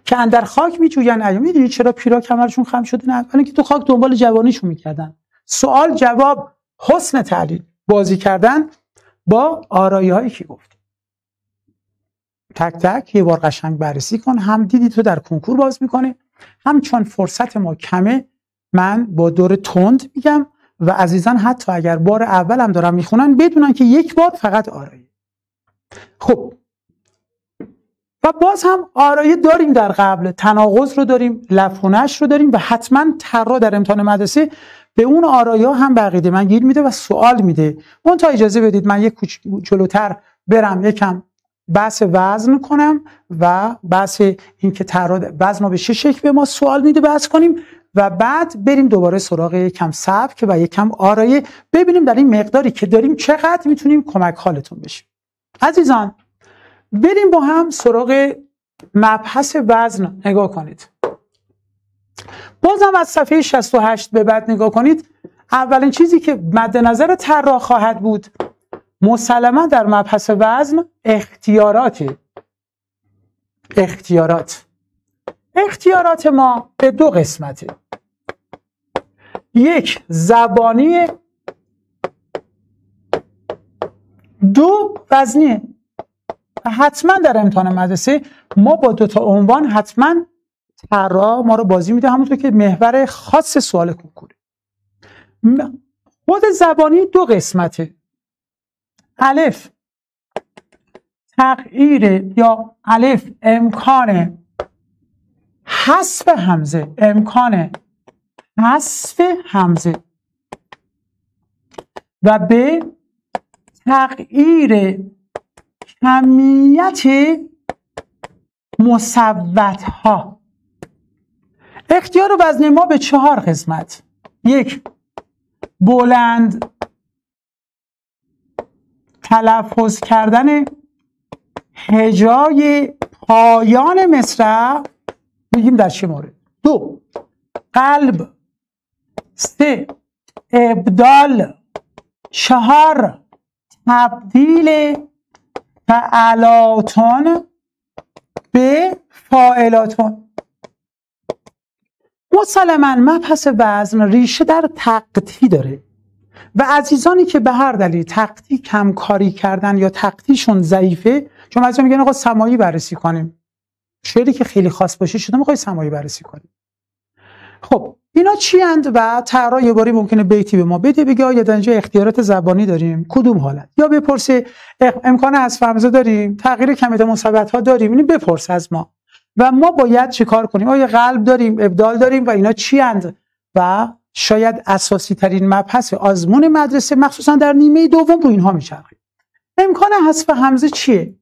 که اندر خاک میجوین ایام. می‌دونی چرا پیرا کمرشون خم شده؟ نه که تو خاک دنبال جوانیشون می‌کردن. سوال جواب حسن تعلیل بازی کردن با آرایی هایی که گفت. تک تک یه بار قشنگ بررسی کن. هم دیدی تو در کنکور باز می‌کنه هم چون فرصت ما کمه من با دور تند میگم و عزیزان حتی اگر بار اول هم دارم می‌خونن بدونن که یک بار فقط آرایی خب. و باز هم آرایه داریم در قبل. تناقض رو داریم لفونش رو داریم و حتما ترا در امتحان مدرسه به اون آرایا هم بقیده من گیر میده و سوال میده. اون تا اجازه بدید من یک جلوتر برم یکم بحث وزن کنم و بحث اینکه تعرض وزن رو به چه شکل به ما سوال میده بحث کنیم و بعد بریم دوباره سراغ یکم سبک و یکم آرایه. ببینیم در این مقداری که داریم چقدر می‌تونیم کمک حالتون بشیم عزیزان بریم با هم سراغ مبحث وزن نگاه کنید. بازم از صفحه 68 به بعد نگاه کنید اولین چیزی که مد نظر طراح خواهد بود مسلما در مبحث وزن اختیارات. اختیارات. اختیارات ما به دو قسمته. یک زبانی. دو وزنی. حتما در امتحان مدرسه ما با دو تا عنوان حتما ترا ما رو بازی میده همونطور که محور خاص سوال کنکوره خود زبانی دو قسمته. الف تغییر یا الف امکان حذف همزه امکان حذف همزه و به تغییر کمیت مصوت ها اختیار وزن ما به چهار قسمت. یک بلند تلفظ کردن هجای پایان مصرع. میگیم در چه مورد؟ دو قلب. سه ابدال. چهار تبدیل فعلاتون به فاعلاتون مسلما مبحث وزن ریشه در تقطی داره و عزیزانی که به هر دلیل تقطی کمکاری کردن یا تقطیشون ضعیفه چون بعضی میگن آقا سمایی بررسی کنیم. شعری که خیلی خاص باشه شده می‌خوای سمایی بررسی کنیم خب اینا چی اند و طراح یه باری ممکنه بیتی به ما بده بگه در اینجا اختیارات زبانی داریم؟ کدوم حالت؟ یا بپرسه امکان از فهمزه داریم؟ تغییر کمیت مثبت ها داریم؟ اینو بپرس از ما. و ما باید چیکار کنیم؟ آیا قلب داریم ابدال داریم و اینا چی اند و شاید اساسی ترین مبحث آزمون مدرسه مخصوصا در نیمه دوم رو اینها میچرخید امکان حذف همزه چیه؟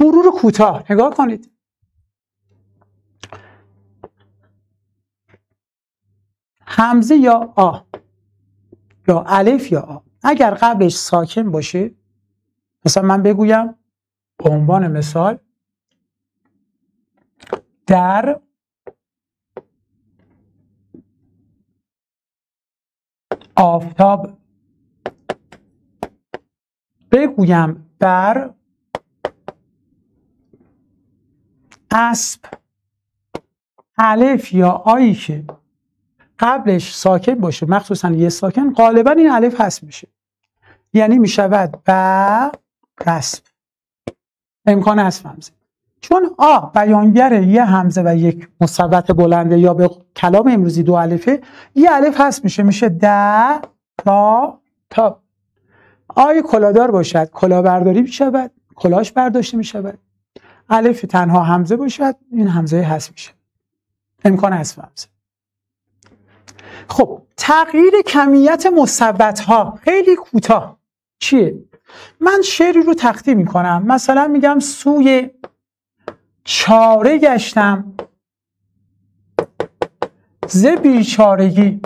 مرور کوتاه نگاه کنید. همزه یا آ؟ یا الف یا آ؟ اگر قبلش ساکن باشه مثلا من بگویم به عنوان مثال در آفتاب. بگویم بر اسب. الف یا آیی که قبلش ساکن باشه مخصوصا یه ساکن غالبا این الف هست میشه. یعنی می‌شود با رسب امکان هست همزه چون آ بیانگر یه همزه و یک مثبت بلنده یا به کلام امروزی دو الفه یه الف هست میشه میشه د تا تا. آی کلادار باشد کلاهبرداری می‌شود کلاش برداشته می‌شود. الف تنها همزه باشد این همزه هست میشه. امکان هست همزه خب تغییر کمیت مثبت ها خیلی کوتاه. چیه؟ من شعری رو تختی می‌کنم. مثلا میگم سوی چاره گشتم. ز بیچارگی.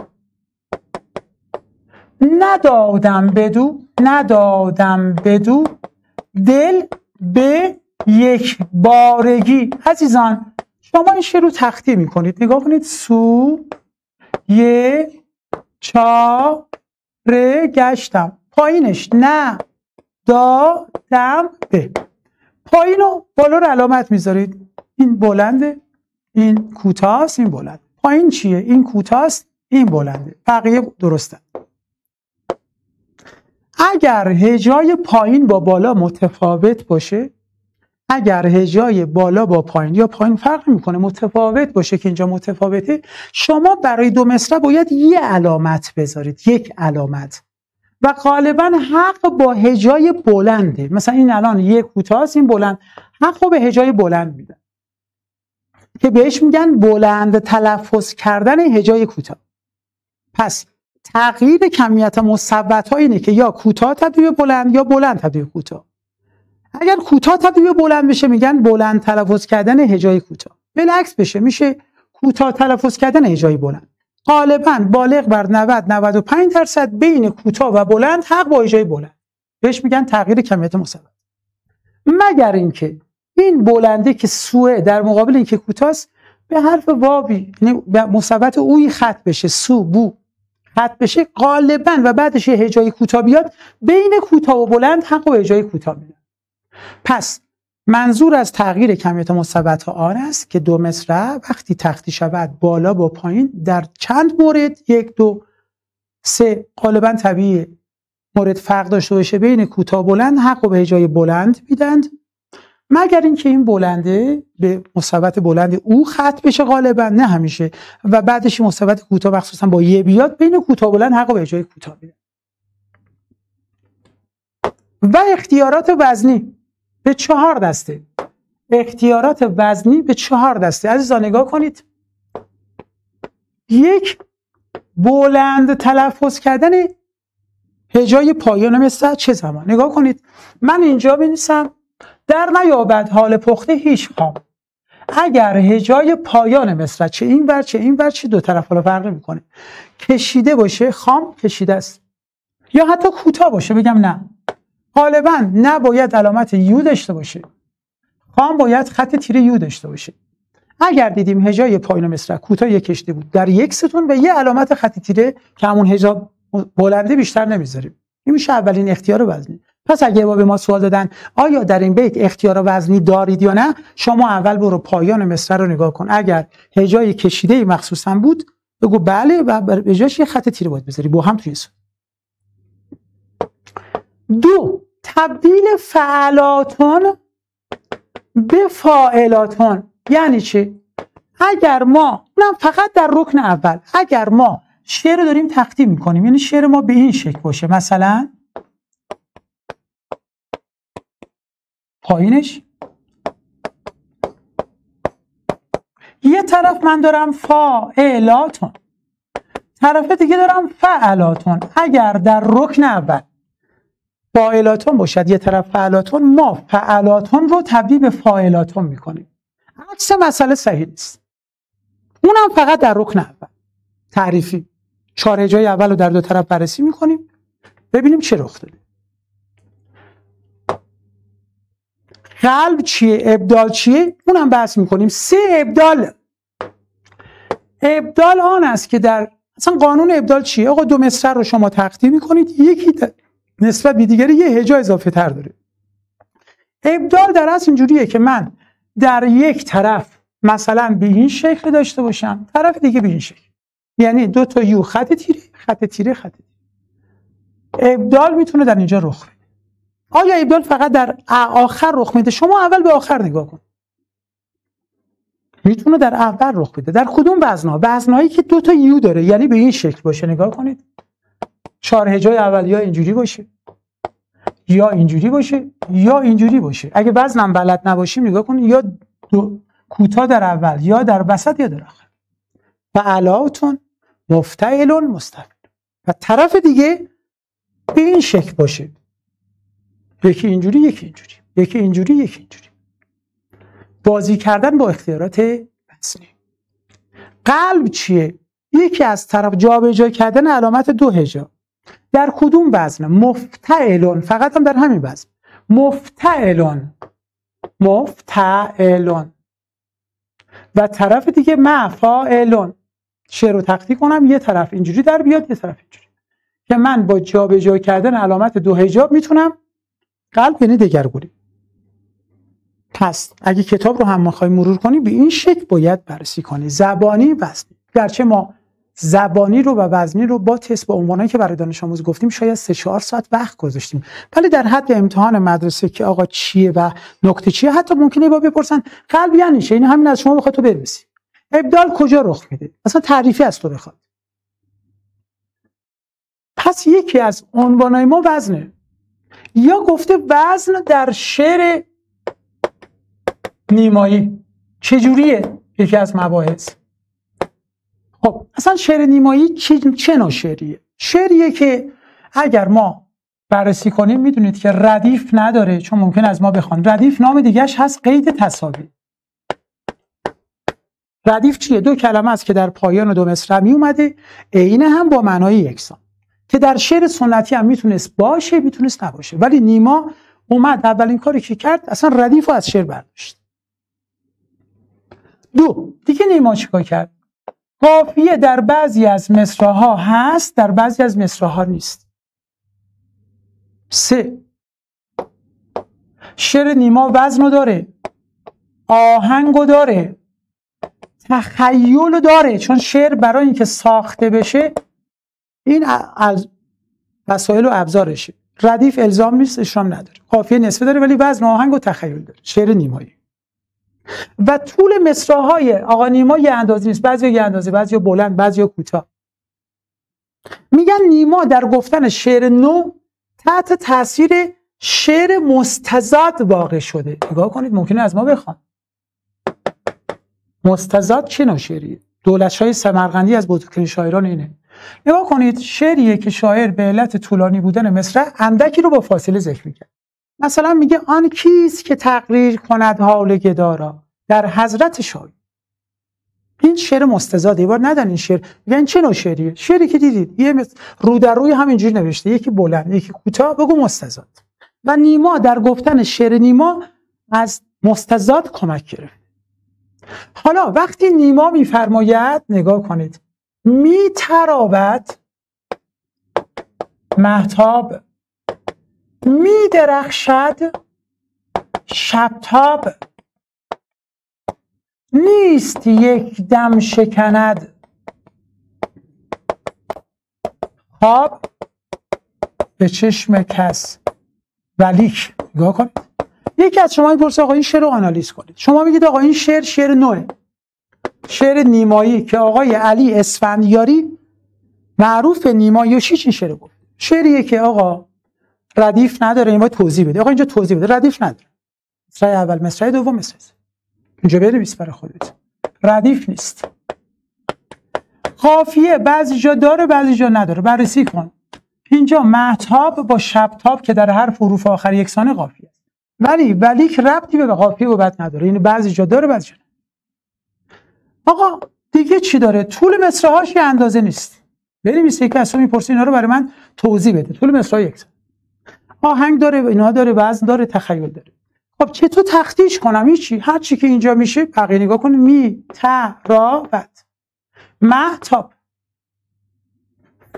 ندادم بدو ندادم بدو. دل به یک بارگی. عزیزان شما این شعر رو تختی می‌کنید. نگاه کنید. سو یه چا ره گشتم. پایینش. نه دا دم به. پایین رو بالا رو علامت می‌ذارید. این بلنده این کوتاست این بلند. پایین چیه؟ این کوتاست این بلنده. بقیه درسته. اگر هجای پایین با بالا متفاوت باشه اگر هجای بالا با پایین یا پایین فرق می‌کنه متفاوت باشه که اینجا متفاوته شما برای دو مصرع باید یه علامت بذارید. یک علامت. و غالبا حق با هجای بلنده. مثلا این الان یک کوتاست این بلند. حق به هجای بلند میدن. که بهش میگن بلند تلفظ کردن هجای کوتاه. پس تغییر کمیت مثبت ها اینه که یا کوتاه تبدیل بلند یا بلند تبدیل کوتاه. اگر کوتاه تبدیل بلند بشه میگن بلند تلفظ کردن هجای کوتاه. بالعکس بشه میشه کوتاه تلفظ کردن هجای بلند. غالبا بالغ بر 90 95 درصد بین کوتاه و بلند حق با هجای بلند. بهش میگن تغییر کمیت مثبت مگر اینکه این بلنده که سوه در مقابل اینکه کوتاست به حرف واوی یعنی مثبت اوی خط بشه سو بو. خط بشه غالبا و بعدش یه هجای کوتاه بیاد بین کوتاه و بلند حق و هجای کوتاه میدن. پس منظور از تغییر کمیت مثبت آن است که دو مصرع وقتی تختی شود بالا با پایین در چند مورد یک دو سه غالبا طبیعی مورد فرق داشته باشه بین کوتاه بلند حق و به جای بلند میدند مگر اینکه این بلنده به مثبت بلند او خط بشه غالبا؟ نه همیشه. و بعدش مثبت کوتاه مخصوصا با یه بیاد بین کوتاه بلند حق و به جای کوتاه میدن و اختیارات وزنی. به چهار دسته. اختیارات وزنی به چهار دسته. عزیزان نگاه کنید. یک بلند تلفظ کردن هجای پایان مثل چه زمان؟ نگاه کنید. من اینجا بنویسم. در نیابد حال پخته هیچ خام. اگر هجای پایان مصرع چه این ور چه این ور چه دو طرف حالا فرق می‌کنه. کشیده باشه خام کشیده است. یا حتی کوتاه باشه بگم نه. غالبا نباید علامت یو داشته باشه. خام باید خط تیره یو داشته باشه. اگر دیدیم هجای پایین مصرع کوتاه کشیده بود در یک ستون به یه علامت خط تیره که همون هجا بلنده بیشتر نمی‌ذاریم. این میشه اولین اختیار وزنی. پس اگه با به ما سوال دادن آیا در این بیت اختیار وزنی دارید یا نه شما اول برو پایان مصرع رو نگاه کن. اگر هجای کشیده مخصوصا بود بگو بله و به جاش یه خط تیره باید بذاری. با هم توی دو تبدیل فعلاتون به فاعلاتون یعنی چی؟ اگر ما نه فقط در رکن اول اگر ما شعر رو داریم تقدیم می‌کنیم یعنی شعر ما به این شکل باشه. مثلا پایینش. یه طرف من دارم فاعلاتون طرف دیگه دارم فعلاتون اگر در رکن اول فاعلاتون باشد. یه طرف فعلاتون ما فعلاتون رو تبدیل به فاعلاتون می‌کنیم. عکس مسئله صحیح نیست. اونم فقط در رکن اول. تعریفی. چهار جای اول رو در دو طرف بررسی می‌کنیم. ببینیم چه رخ داده. قلب چیه؟ ابدال چیه؟ اونم بحث می‌کنیم. سه ابدال. ابدال آن است که در اصلا قانون ابدال چیه؟ آقا دو مصرع رو شما تقدیم می‌کنید. یکی نسبت به دیگری یه هجا اضافه تر داره. ابدال در اصل اینجوریه که من در یک طرف مثلا به این شکل داشته باشم طرف دیگه به این شکل. یعنی دو تا یو خط تیره خط تیره خط تیره. ابدال می‌تونه در اینجا رخ بده. آیا ابدال فقط در آخر رخ میده؟ شما اول به آخر نگاه کن. می‌تونه در اول رخ بده. در کدوم وزنها؟ وزنهایی که دو تا یو داره یعنی به این شکل باشه. نگاه کنید. چهار هجای اول یا اینجوری باشه. یا اینجوری باشه یا اینجوری باشه. اگه وزنم بلد نباشیم نگاه کنید یا کوتاه در اول یا در وسط یا در آخر. و علاوتون مفتعلون مستفل و طرف دیگه به این شکل باشه. یکی اینجوری یکی اینجوری. یکی اینجوری یکی اینجوری. بازی کردن با اختیارات وزنی قلب چیه؟ یکی از طرف جابجا کردن علامت دو هجا در کدوم وزن؟ مفتعلون فقط هم در همین وزن. مفتعلون. مفتعلون. و طرف دیگه مفاعلون. شعر رو تقطی کنم یه طرف اینجوری در بیاد یه طرف اینجوری. که من با جابجا کردن علامت دو حجاب می‌تونم قلب یعنی دگرگونی. پس اگه کتاب رو هم می‌خوای مرور کنی به این شکل باید بررسی کنی. زبانی وزنی گرچه ما زبانی رو و وزنی رو با تست با عنوانی که برای دانش آموز گفتیم شاید 3 4 ساعت وقت گذاشتیم. ولی در حد امتحان مدرسه که آقا چیه و نکته چیه حتی ممکنه با بپرسن قلب یعنی چه این همین از شما بخواد تو برسی ابدال کجا رخ میده؟ اصلا تعریفی از تو بخواد. پس یکی از عنوانای ما وزنه. یا گفته وزن در شعر نیمایی. چجوریه؟ یکی از مباحث. خب اصلا شعر نیمایی چه نوع شعریه؟ شعریه که اگر ما بررسی کنیم می‌دونید که ردیف نداره چون ممکن از ما بخوان. ردیف نام دیگهش هست قید تصاوی. ردیف چیه؟ دو کلمه است که در پایان دو مصرع می اومده عین هم با معنای یکسان. که در شعر سنتی هم می‌تونست باشه می‌تونست نباشه. ولی نیما اومد اولین کاری که کرد اصلا ردیف رو از شعر برداشت. دو. دیگه نیما چیکار کرد؟ قافیه در بعضی از مصراها هست در بعضی از مصراها نیست. سه. شعر نیما وزن داره. آهنگو داره. تخیل داره. چون شعر برای اینکه ساخته بشه این از وسایل و ابزارشه. ردیف الزام نیست اشرام نداره. قافیه نصفه داره ولی وزن و آهنگ و تخیل داره. شعر نیمایی. و طول مصراهای آقا نیما یه اندازه نیست. بعضی یه اندازه بعضی بلند بعضی کوتاه. میگن نیما در گفتن شعر نو تحت تاثیر شعر مستزاد واقع شده. نگاه کنید ممکنه از ما بخوان. مستزاد چه نوع شعریه؟ دولت های سمرغندی از بزرگترین شاعران اینه. نگاه کنید شعریه که شاعر به علت طولانی بودن مصرع اندکی رو با فاصله ذکر می‌کرد. مثلا میگه آن کیست که تقریر کند حال گدارا در حضرت شاعر این شعر مستزاد ایوار ندن این شعر. یعنی چه نوع شعریه؟ شعری که دیدید یه مثل رو در روی همینجوری نوشته یکی بلند یکی کوتاه بگو مستزاد. و نیما در گفتن شعر نیما از مستزاد کمک گرفت. حالا وقتی نیما میفرماید نگاه کنید میتراود محتاب میدرخشد شبتاب. نیست یک دم شکند. خواب به چشم کس. ولیک نگاه کنید. یکی از شما می‌پرسه آقا این شعر رو آنالیز کنید. شما میگید آقا این شعر شعر نوعه شعر نیمایی که آقای علی اسفندیاری معروف نیمایی و چی شعر گفت. شعریه که آقا ردیف نداره این باید توضیح بده. آقا اینجا توضیح بده. ردیف نداره. مصرع اول مصرع دوم مصرع اینجا بنویس برای خودت. ردیف نیست. قافیه. بعضی جا داره بعضی جا نداره. بررسی کن. اینجا محتاب با شبتاب که در هر حروف آخر یکسانه قافیه است. ولی ولیک ربطی به قافیه و بد نداره. یعنی بعضی جا داره بعضی جا آقا دیگه چی داره؟ طول مصرعهاش یه اندازه نیست. بنویس یکی از می‌پرسی اینا رو برای من توضیح بده. طول مصرع یکسان. آهنگ داره اینا داره وزن داره تخیل داره. خب چطور تختیش کنم؟ هیچی. هر چی که اینجا میشه بقیه نگاه کنید می تراوت محتاب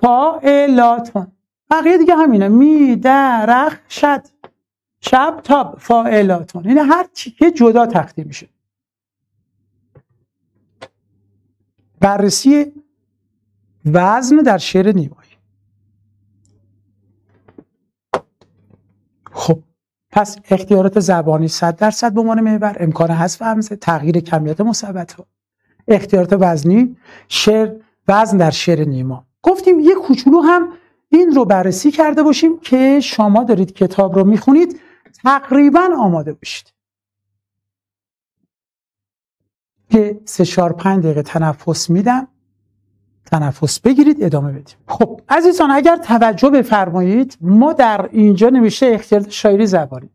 فاعلاتون بقیه دیگه همینه. می درخشد شب تاب فاعلاتون این هر چی که جدا تختی میشه. بررسی وزن در شعر نیمایی خب پس اختیارات زبانی 100 درصد به عنوان محور امکان حذف همزه تغییر کمیت مثبت ها اختیارات وزنی شعر وزن در شعر نیما. گفتیم یه کوچولو هم این رو بررسی کرده باشیم که شما دارید کتاب رو می‌خونید تقریبا آماده باشید. که سه چهار پنج دقیقه تنفس میدم. تنفس بگیرید ادامه بدیم. خب عزیزان اگر توجه بفرمایید ما در اینجا نوشته اختیارات شاعری زبانی.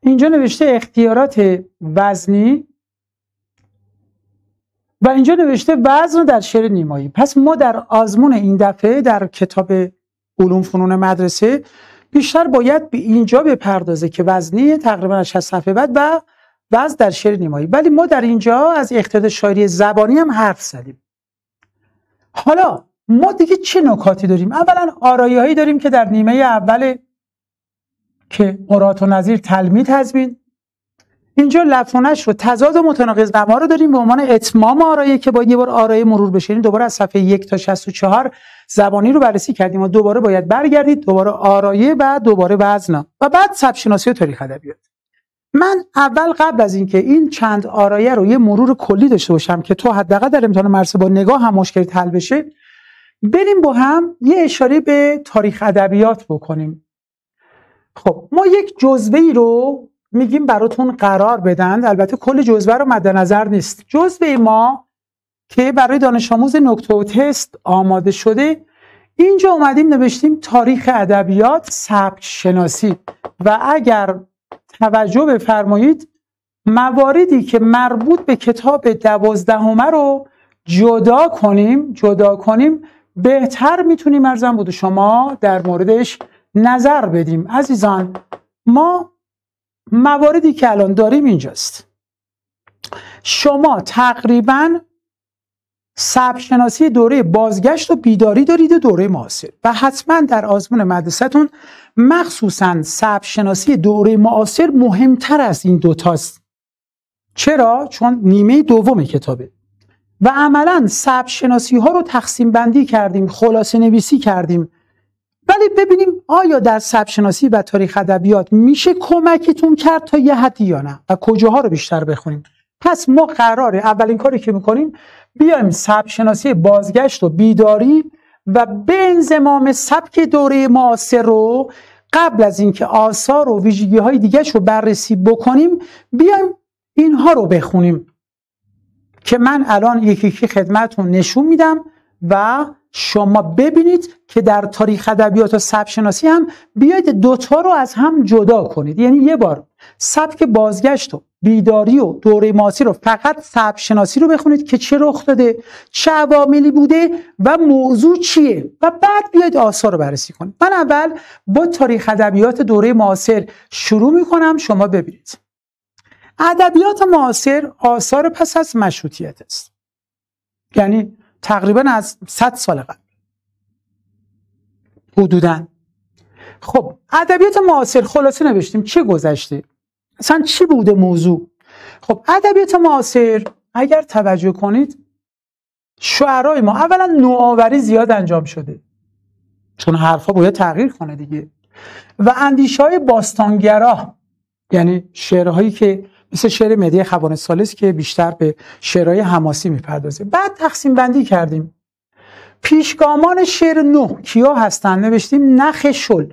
اینجا نوشته اختیارات وزنی و اینجا نوشته وزن در شعر نیمایی. پس ما در آزمون این دفعه در کتاب علوم فنون مدرسه بیشتر باید به اینجا بپردازه که وزنی تقریبا از 60 صفحه بعد و وزن در شعر نیمایی. ولی ما در اینجا از اختیارات شاعری زبانی هم حرف زدیم. حالا ما دیگه چه نکاتی داریم؟ اولا آرایی هایی داریم که در نیمه اول که مرات و نظیر تلمی تزمین اینجا لفونش رو تضاد و متناقض نما رو داریم به عنوان اتمام آرایه که باید یه بار آرایه مرور بشه دوباره از صفحه یک تا 64 زبانی رو بررسی کردیم و دوباره باید برگردید. دوباره آرایه و دوباره وزنا و بعد سبک شناسی و تاریخ ادبیات. من اول قبل از اینکه این چند آرایه رو یه مرور کلی داشته باشم که تو حداقل در امتحان مرسه با نگاه هم مشکلی حل بشه بریم با هم یه اشاره به تاریخ ادبیات بکنیم. خب ما یک جزوه ای رو میگیم براتون قرار بدن. البته کل جزوه رو مد نظر نیست. جزوه ما که برای دانش آموز نکته و تست آماده شده اینجا اومدیم نوشتیم تاریخ ادبیات سبک شناسی و اگر توجه بفرمایید مواردی که مربوط به کتاب دوازدهمه رو جدا کنیم جدا کنیم بهتر می‌تونیم ارزم بود شما در موردش نظر بدیم. عزیزان ما مواردی که الان داریم اینجاست. شما تقریبا سبک شناسی دوره بازگشت و بیداری دارید و دوره معاصر و حتما در آزمون مدرسهتون مخصوصا سبک شناسی دوره معاصر مهمتر از این دوتاست چرا؟ چون نیمه دوم کتابه. و عملا سبک شناسی ها رو تقسیم بندی کردیم خلاصه نویسی کردیم. ولی ببینیم آیا در سبک شناسی و تاریخ ادبیات میشه کمکتون کرد تا یه حدی یا نه و کجاها رو بیشتر بخونیم؟ پس ما قراره اولین کاری که می‌کنیم بیایم سبک شناسی بازگشت و بیداری و به انزمام سبک دوره معاصر رو قبل از اینکه آثار و ویژگی های دیگه رو بررسی بکنیم بیایم اینها رو بخونیم. که من الان یکی یکی خدمتون نشون میدم و شما ببینید که در تاریخ ادبیات و سبک شناسی هم بیاید دوتا رو از هم جدا کنید. یعنی یه بار سبک بازگشت و بیداری و دوره ماسی رو فقط سبک شناسی رو بخونید که چه رخ داده چه عواملی بوده و موضوع چیه و بعد بیاید آثار رو بررسی کنید. من اول با تاریخ ادبیات دوره معاصر شروع می‌کنم شما ببینید. ادبیات معاصر آثار پس از مشروطیت است. یعنی تقریبا از 100 سال قبل. حدودا. خب ادبیات معاصر خلاصه نوشتیم چه گذشته؟ اصلا چی بوده موضوع؟ خب ادبیات معاصر اگر توجه کنید شعرهای ما اولا نوآوری زیاد انجام شده چون حرفا باید تغییر کنه دیگه. و اندیشه های باستانگرا یعنی شعرهایی که مثل شعر مدی خوان سالس که بیشتر به شعرهای حماسی می‌پردازه. بعد تقسیم بندی کردیم. پیشگامان شعر نو کیا هستن؟ نوشتیم نخ شل.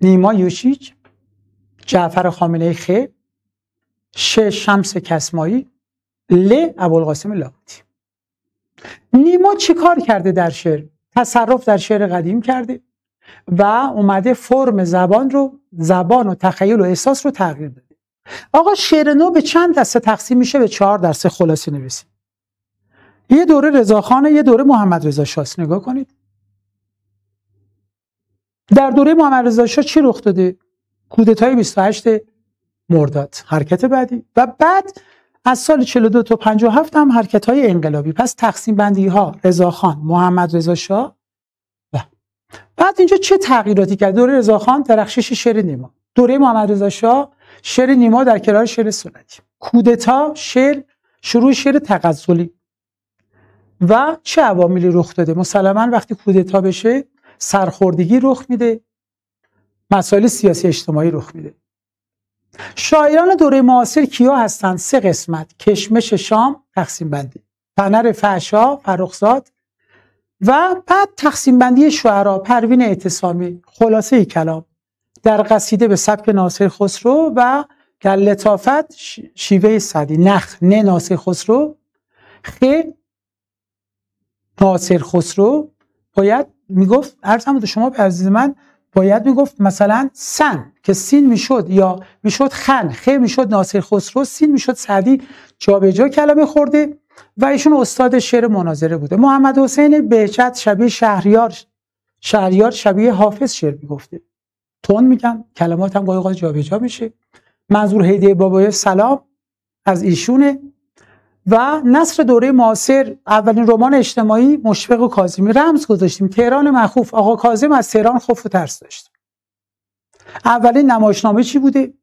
نیما یوشیچ جعفر خامنه خه ش شمس کسمایی ل ابوالقاسم لاهوتی نیما چه کار کرده در شعر؟ تصرف در شعر قدیم کرده و اومده فرم زبان رو زبان و تخیل و احساس رو تغییر داده. آقا شعر نو به چند دسته تقسیم میشه؟ به چهار دسته خلاصی نویسیم. یه دوره رضاخانه یه دوره محمد رضا شاست نگاه کنید. در دوره محمد رضا شاه چی رخ داده؟ کودتای 28 مرداد. حرکت بعدی. و بعد از سال 42 تا 57 هم حرکت های انقلابی. پس تقسیم بندی ها رضاخان محمد رضا شاه. بعد اینجا چه تغییراتی کرد؟ دوره رضاخان درخشش شعر نیما. دوره محمد رضا شاه شعر نیما در کنار شعر سنتی. کودتا شعر شروع شعر تغزلی. و چه عواملی رخ داده؟ مسلما وقتی کودتا بشه سرخوردگی رخ میده. مسائل سیاسی اجتماعی رخ میده. شاعران دوره معاصر کیا هستند؟ سه قسمت. کشمش شام تقسیم بندی. فنر فحشا فرخزاد. و بعد تقسیم بندی شعرا پروین اعتصامی. خلاصه کلام. در قصیده به سبک ناصر خسرو و در لطافت شیوه سعدی. نخ نه ناصر خسرو. خیر ناصر خسرو. باید می‌گفت ارزم شما عزیز من باید می‌گفت مثلا سن که سین می‌شد یا می‌شد خن خ می‌شد ناصر خسرو سین می‌شد سعدی جابجا کلمه خورده و ایشون استاد شعر مناظره بوده. محمد حسین بهچت شبیه شهریار شهریار شبیه حافظ شعر می‌گفته. تون میگم کلمات هم گاهی جابجا میشه. منظور هیده بابای سلام از ایشونه. و نصر دوره معاصر اولین رمان اجتماعی مشفق و کاظمی. رمز گذاشتیم. تهران مخوف. آقا کاظم از تهران خوف و ترس داشت. اولین نمایشنامه چی بوده؟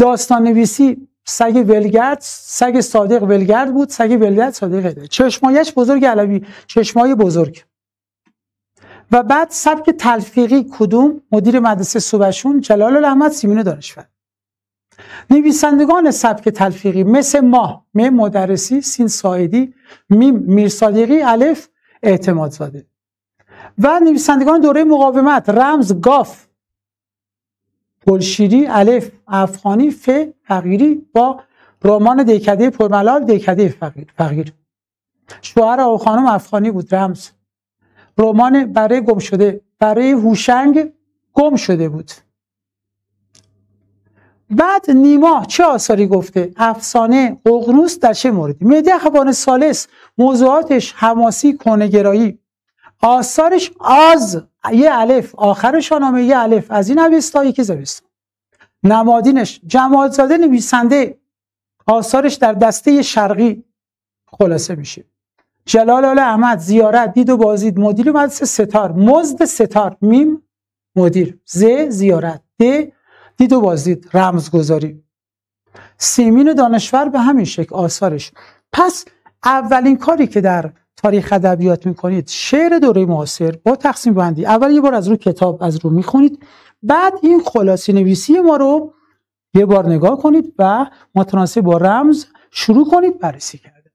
داستان نویسی سگ ولگرد سگ صادق ولگرد بود. سگ ولگرد صادق چشمایش بزرگ علوی. چشمای بزرگ. و بعد سبک تلفیقی کدوم؟ مدیر مدرسه صوبشون جلال الاحمد سیمین دانشور. نویسندگان سبک تلفیقی مثل ما م مدرسی سین ساعدی میم میرصادقی الف اعتماد زاده. و نویسندگان دوره مقاومت رمز گاف گلشیری الف افغانی ف فقیری با رمان دیکده پرملال دیکده فقیر فقیر. شوهر او خانم افغانی بود رمز. رمان برای گم شده برای هوشنگ گم شده بود. بعد نیما چه آثاری گفته؟ افسانه ققنوس در چه موردی؟ مهدی اخوان سالس موضوعاتش حماسی کنگرایی آثارش آز یه الف آخر شاهنامه یه الف. از این اوستا یکی زوستا نمادینش جمالزاده نویسنده. آثارش در دسته شرقی. خلاصه میشه. جلال آل احمد زیارت دید و بازدید مدیر مدرسه ستار. مزد ستار میم مدیر. ز زیارت. د دید و بازدید رمزگذاری. سیمین دانشور به همین شکل آثارش. پس اولین کاری که در تاریخ ادبیات می‌کنید شعر دوره معاصر با تقسیم بندی. اول یه بار از رو کتاب از رو می‌خونید. بعد این خلاصی نویسی ما رو یه بار نگاه کنید و متناسب با رمز شروع کنید بررسی کرده.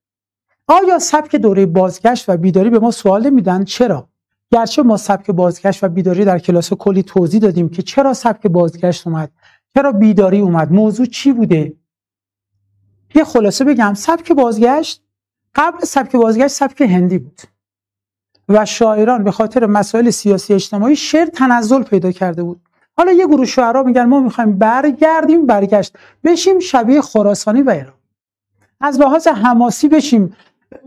آیا سبک دوره بازگشت و بیداری به ما سوال میدن چرا؟ گرچه ما سبک بازگشت و بیداری در کلاس کلی توضیح دادیم که چرا سبک بازگشت اومد چرا بیداری اومد موضوع چی بوده؟ یه خلاصه بگم سبک بازگشت قبل سبک بازگشت سبک هندی بود و شاعران به خاطر مسائل سیاسی اجتماعی شعر تنزل پیدا کرده بود. حالا یه گروه شعرا میگن ما می‌خوایم برگردیم برگشت بشیم شبیه خراسانی و ایران. از لحاظ حماسی بشیم.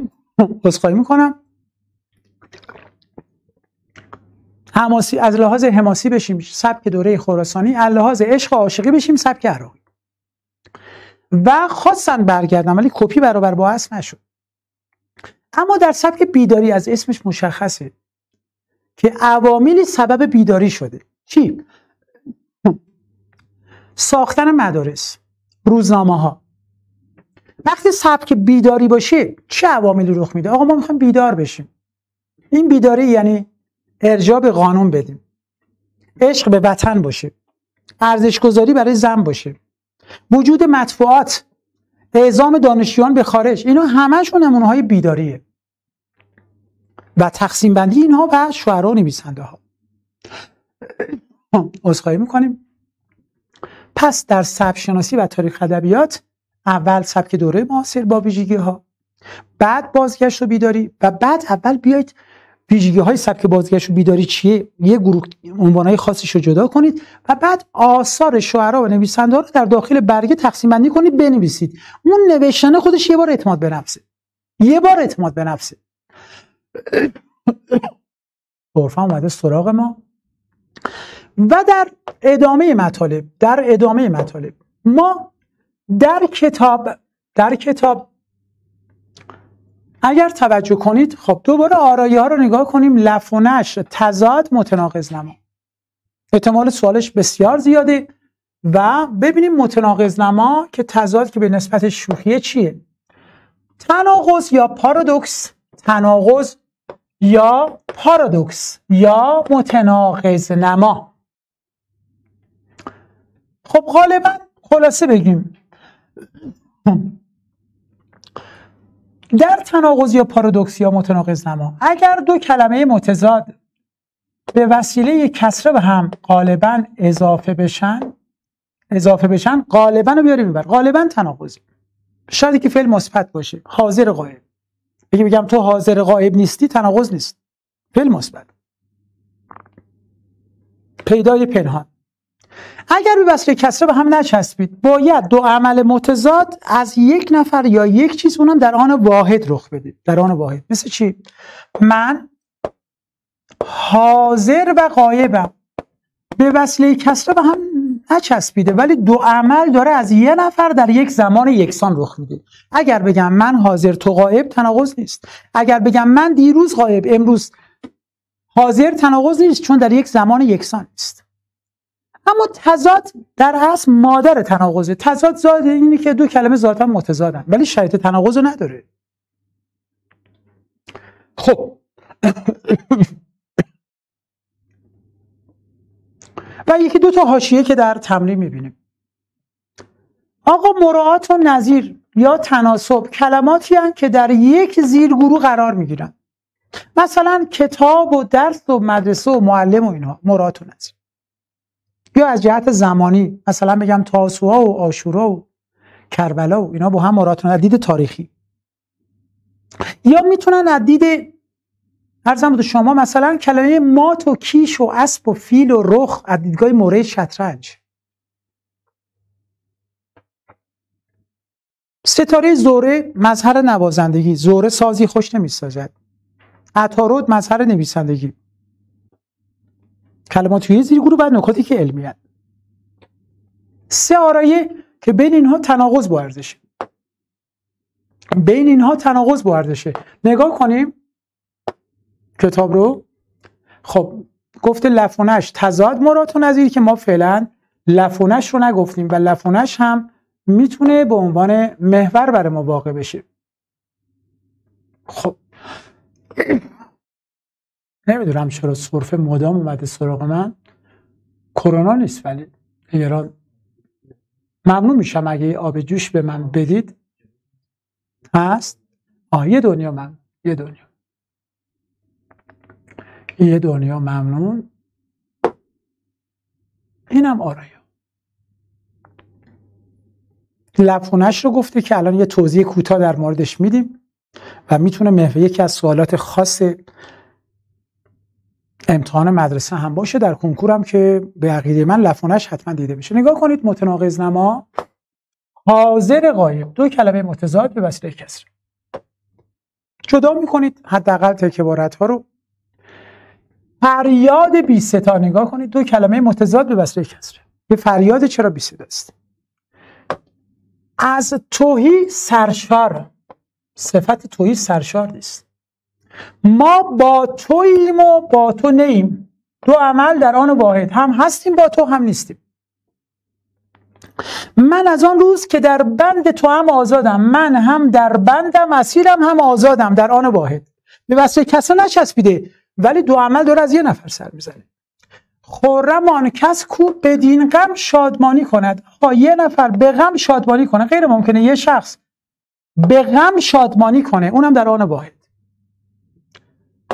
بسخواهی می‌کنم. حماسی از لحاظ حماسی بشیم سبک دوره خراسانی از لحاظ عشق و عاشقی بشیم سبک عراقی. و خواستن برگردن ولی کپی برابر با اصل نشد. اما در سبک بیداری از اسمش مشخصه که عواملی سبب بیداری شده. چی؟ ساختن مدارس روزنامه ها وقتی سبک بیداری باشه چه عواملی رخ میده؟ آقا ما می‌خوایم بیدار بشیم. این بیداری یعنی ارجاع به قانون بدیم. عشق به وطن باشه. ارزش گذاری برای زن باشه. وجود مطبوعات اعزام دانشجویان به خارج اینا همشون نمونه های بیداریه. و تقسیم بندی اینها و شعرا نویسنده ها عذرخواهی می‌کنیم. پس در سبک شناسی و تاریخ ادبیات اول سبک دوره معاصر با ویژگی ها بعد بازگشت و بیداری و بعد اول بیاید ویژگی های سبک بازگشت بیداری چیه؟ یه گروه عنوان های خاصیش رو جدا کنید و بعد آثار شعرا و نویسنده رو در داخل برگه تقسیم بندی کنید بنویسید. اون نوشتن خودش یه بار اعتماد به نفسه. یه بار اعتماد به نفسه. عرفا اومده سراغ ما. و در ادامه مطالب در ادامه مطالب ما در کتاب در کتاب اگر توجه کنید خب دوباره آرایی ها رو نگاه کنیم. لف و نشر تضاد متناقض نما. احتمال سوالش بسیار زیاده و ببینیم متناقض نما که تضاد که به نسبت شوخیه چیه. تناقض یا پارادوکس؟ تناقض یا پارادوکس یا متناقض نما. خب غالبا خلاصه بگیم. در تناقض یا پارادوکس یا متناقض نما. اگر دو کلمه متضاد به وسیله کسره به هم غالبا اضافه بشن اضافه بشن غالبا رو بیاریم میبر غالبا تناقضی شاید که فعل مثبت باشه. حاضر غایب. بگی بگم تو حاضر غایب نیستی تناقض نیست. فعل مثبت. پیدای پنهان. اگر به وصل کسره به هم نچسبید باید دو عمل متضاد از یک نفر یا یک چیز اونم در آن واحد رخ بده در آن واحد. مثل چی؟ من حاضر و غایبم. به وصله کسره به هم نچسبیده ولی دو عمل داره از یه نفر در یک زمان یکسان رخ میده. اگر بگم من حاضر تو غایب تناقض نیست. اگر بگم من دیروز غایب امروز حاضر تناقض نیست چون در یک زمان یکسان است اما تضاد در اصل مادر تناقضه تضاد زاد اینه که دو کلمه ذاتا متضادن ولی شرط تناقض نداره. خب. و یکی دو تا حاشیه که در تمرین می‌بینیم. آقا مراعات و نظیر یا تناسب کلماتی هستند که در یک زیرگروه قرار می‌گیرن. مثلا کتاب و درس و مدرسه و معلم و اینها مراعات و نظیر. یا از جهت زمانی مثلا بگم تاسوها و آشورا و کربلا و اینا با هم مراتون از دید تاریخی. یا می‌تونن از دید ارزم بود شما مثلا کلمه مات و کیش و اسب و فیل و رخ از دیدگاه مورد شطرنج. ستاره زوره مظهر نوازندگی زوره سازی خوش نمی‌سازد. عطارود مظهر نویسندگی. کلمات توی زیر گروه بعد نکاتی که علمیت سه آرایه که بین اینها تناقض با ارزشه. بین اینها تناقض با ارزشه. نگاه کنیم. کتاب رو. خب گفته لفونش تضاد مراد و نظیر که ما فعلا لفونش رو نگفتیم و لفونش هم می‌تونه به عنوان محور برای ما واقع بشه. خب. نمی‌دونم چرا صرفه مدام اومده سراغ من. کرونا نیست ولی ایران ممنون میشم اگه آب جوش به من بدید. هست؟ آه یه دنیا من یه دنیا. یه دنیا ممنون. اینم آرایا لفونش رو گفته که الان یه توضیح کوتاه در موردش میدیم و می‌تونه محور یکی از سوالات خاص امتحان مدرسه هم باشه در کنکور هم که به عقیده من لفونش حتما دیده بشه. نگاه کنید متناقض نما حاضر قایم دو کلمه متضاد به وسیله کسر. جدا می‌کنید حداقل تک ها رو. فریاد بی ستا نگاه کنید دو کلمه متضاد به وسیله کسره به فریاد چرا بی است؟ از توهی سرشار صفت توهی سرشار نیست. ما با توییم و با تو نیم. دو عمل در آن واحد هم هستیم با تو هم نیستیم. من از آن روز که در بند تو هم آزادم من هم در بندم مسیرم هم آزادم در آن واحد. به واسه کسا نچسبیده ولی دو عمل داره از یه نفر سر می‌زنه. خورم آن کس کو بدین غم شادمانی کند. ها یه نفر به غم شادمانی کنه غیر ممکنه یه شخص به غم شادمانی کنه. اونم در آن واحد.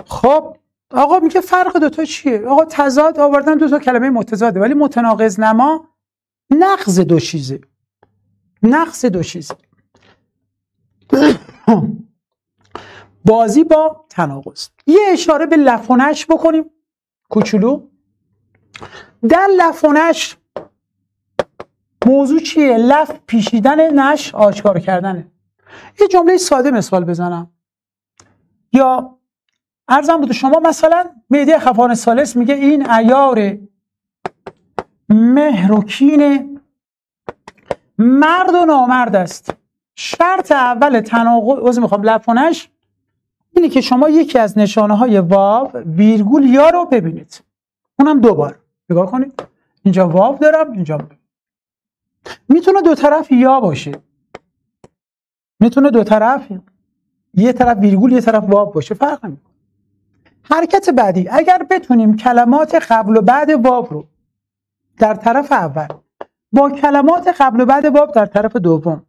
خب آقا میگه فرق دوتا چیه؟ آقا تضاد آوردن دو تا کلمه متضاده ولی متناقض نما نقض دو چیزه. نقض دو چیزه. بازی با تناقض. یه اشاره به لفونش بکنیم. کوچولو. در لفونش موضوع چیه؟ لف پیشیدن نش آشکار کردنه. یه جمله ساده مثال بزنم. یا ارزم بود شما مثلا میده خفان سالس میگه این ایار مهروکین مرد و نامرد است. شرط اول تناقض می‌خوام لفونش اینه که شما یکی از نشانه های واو ویرگول یا رو ببینید. اونم دوبار نگاه کنید. اینجا واو دارم اینجا می‌تونه دو طرف یا باشه. می‌تونه دو طرف یه طرف ویرگول یه طرف واو باشه. فرق نمی‌کنه. حرکت بعدی. اگر بتونیم کلمات قبل و بعد واو رو در طرف اول با کلمات قبل و بعد واو در طرف دوم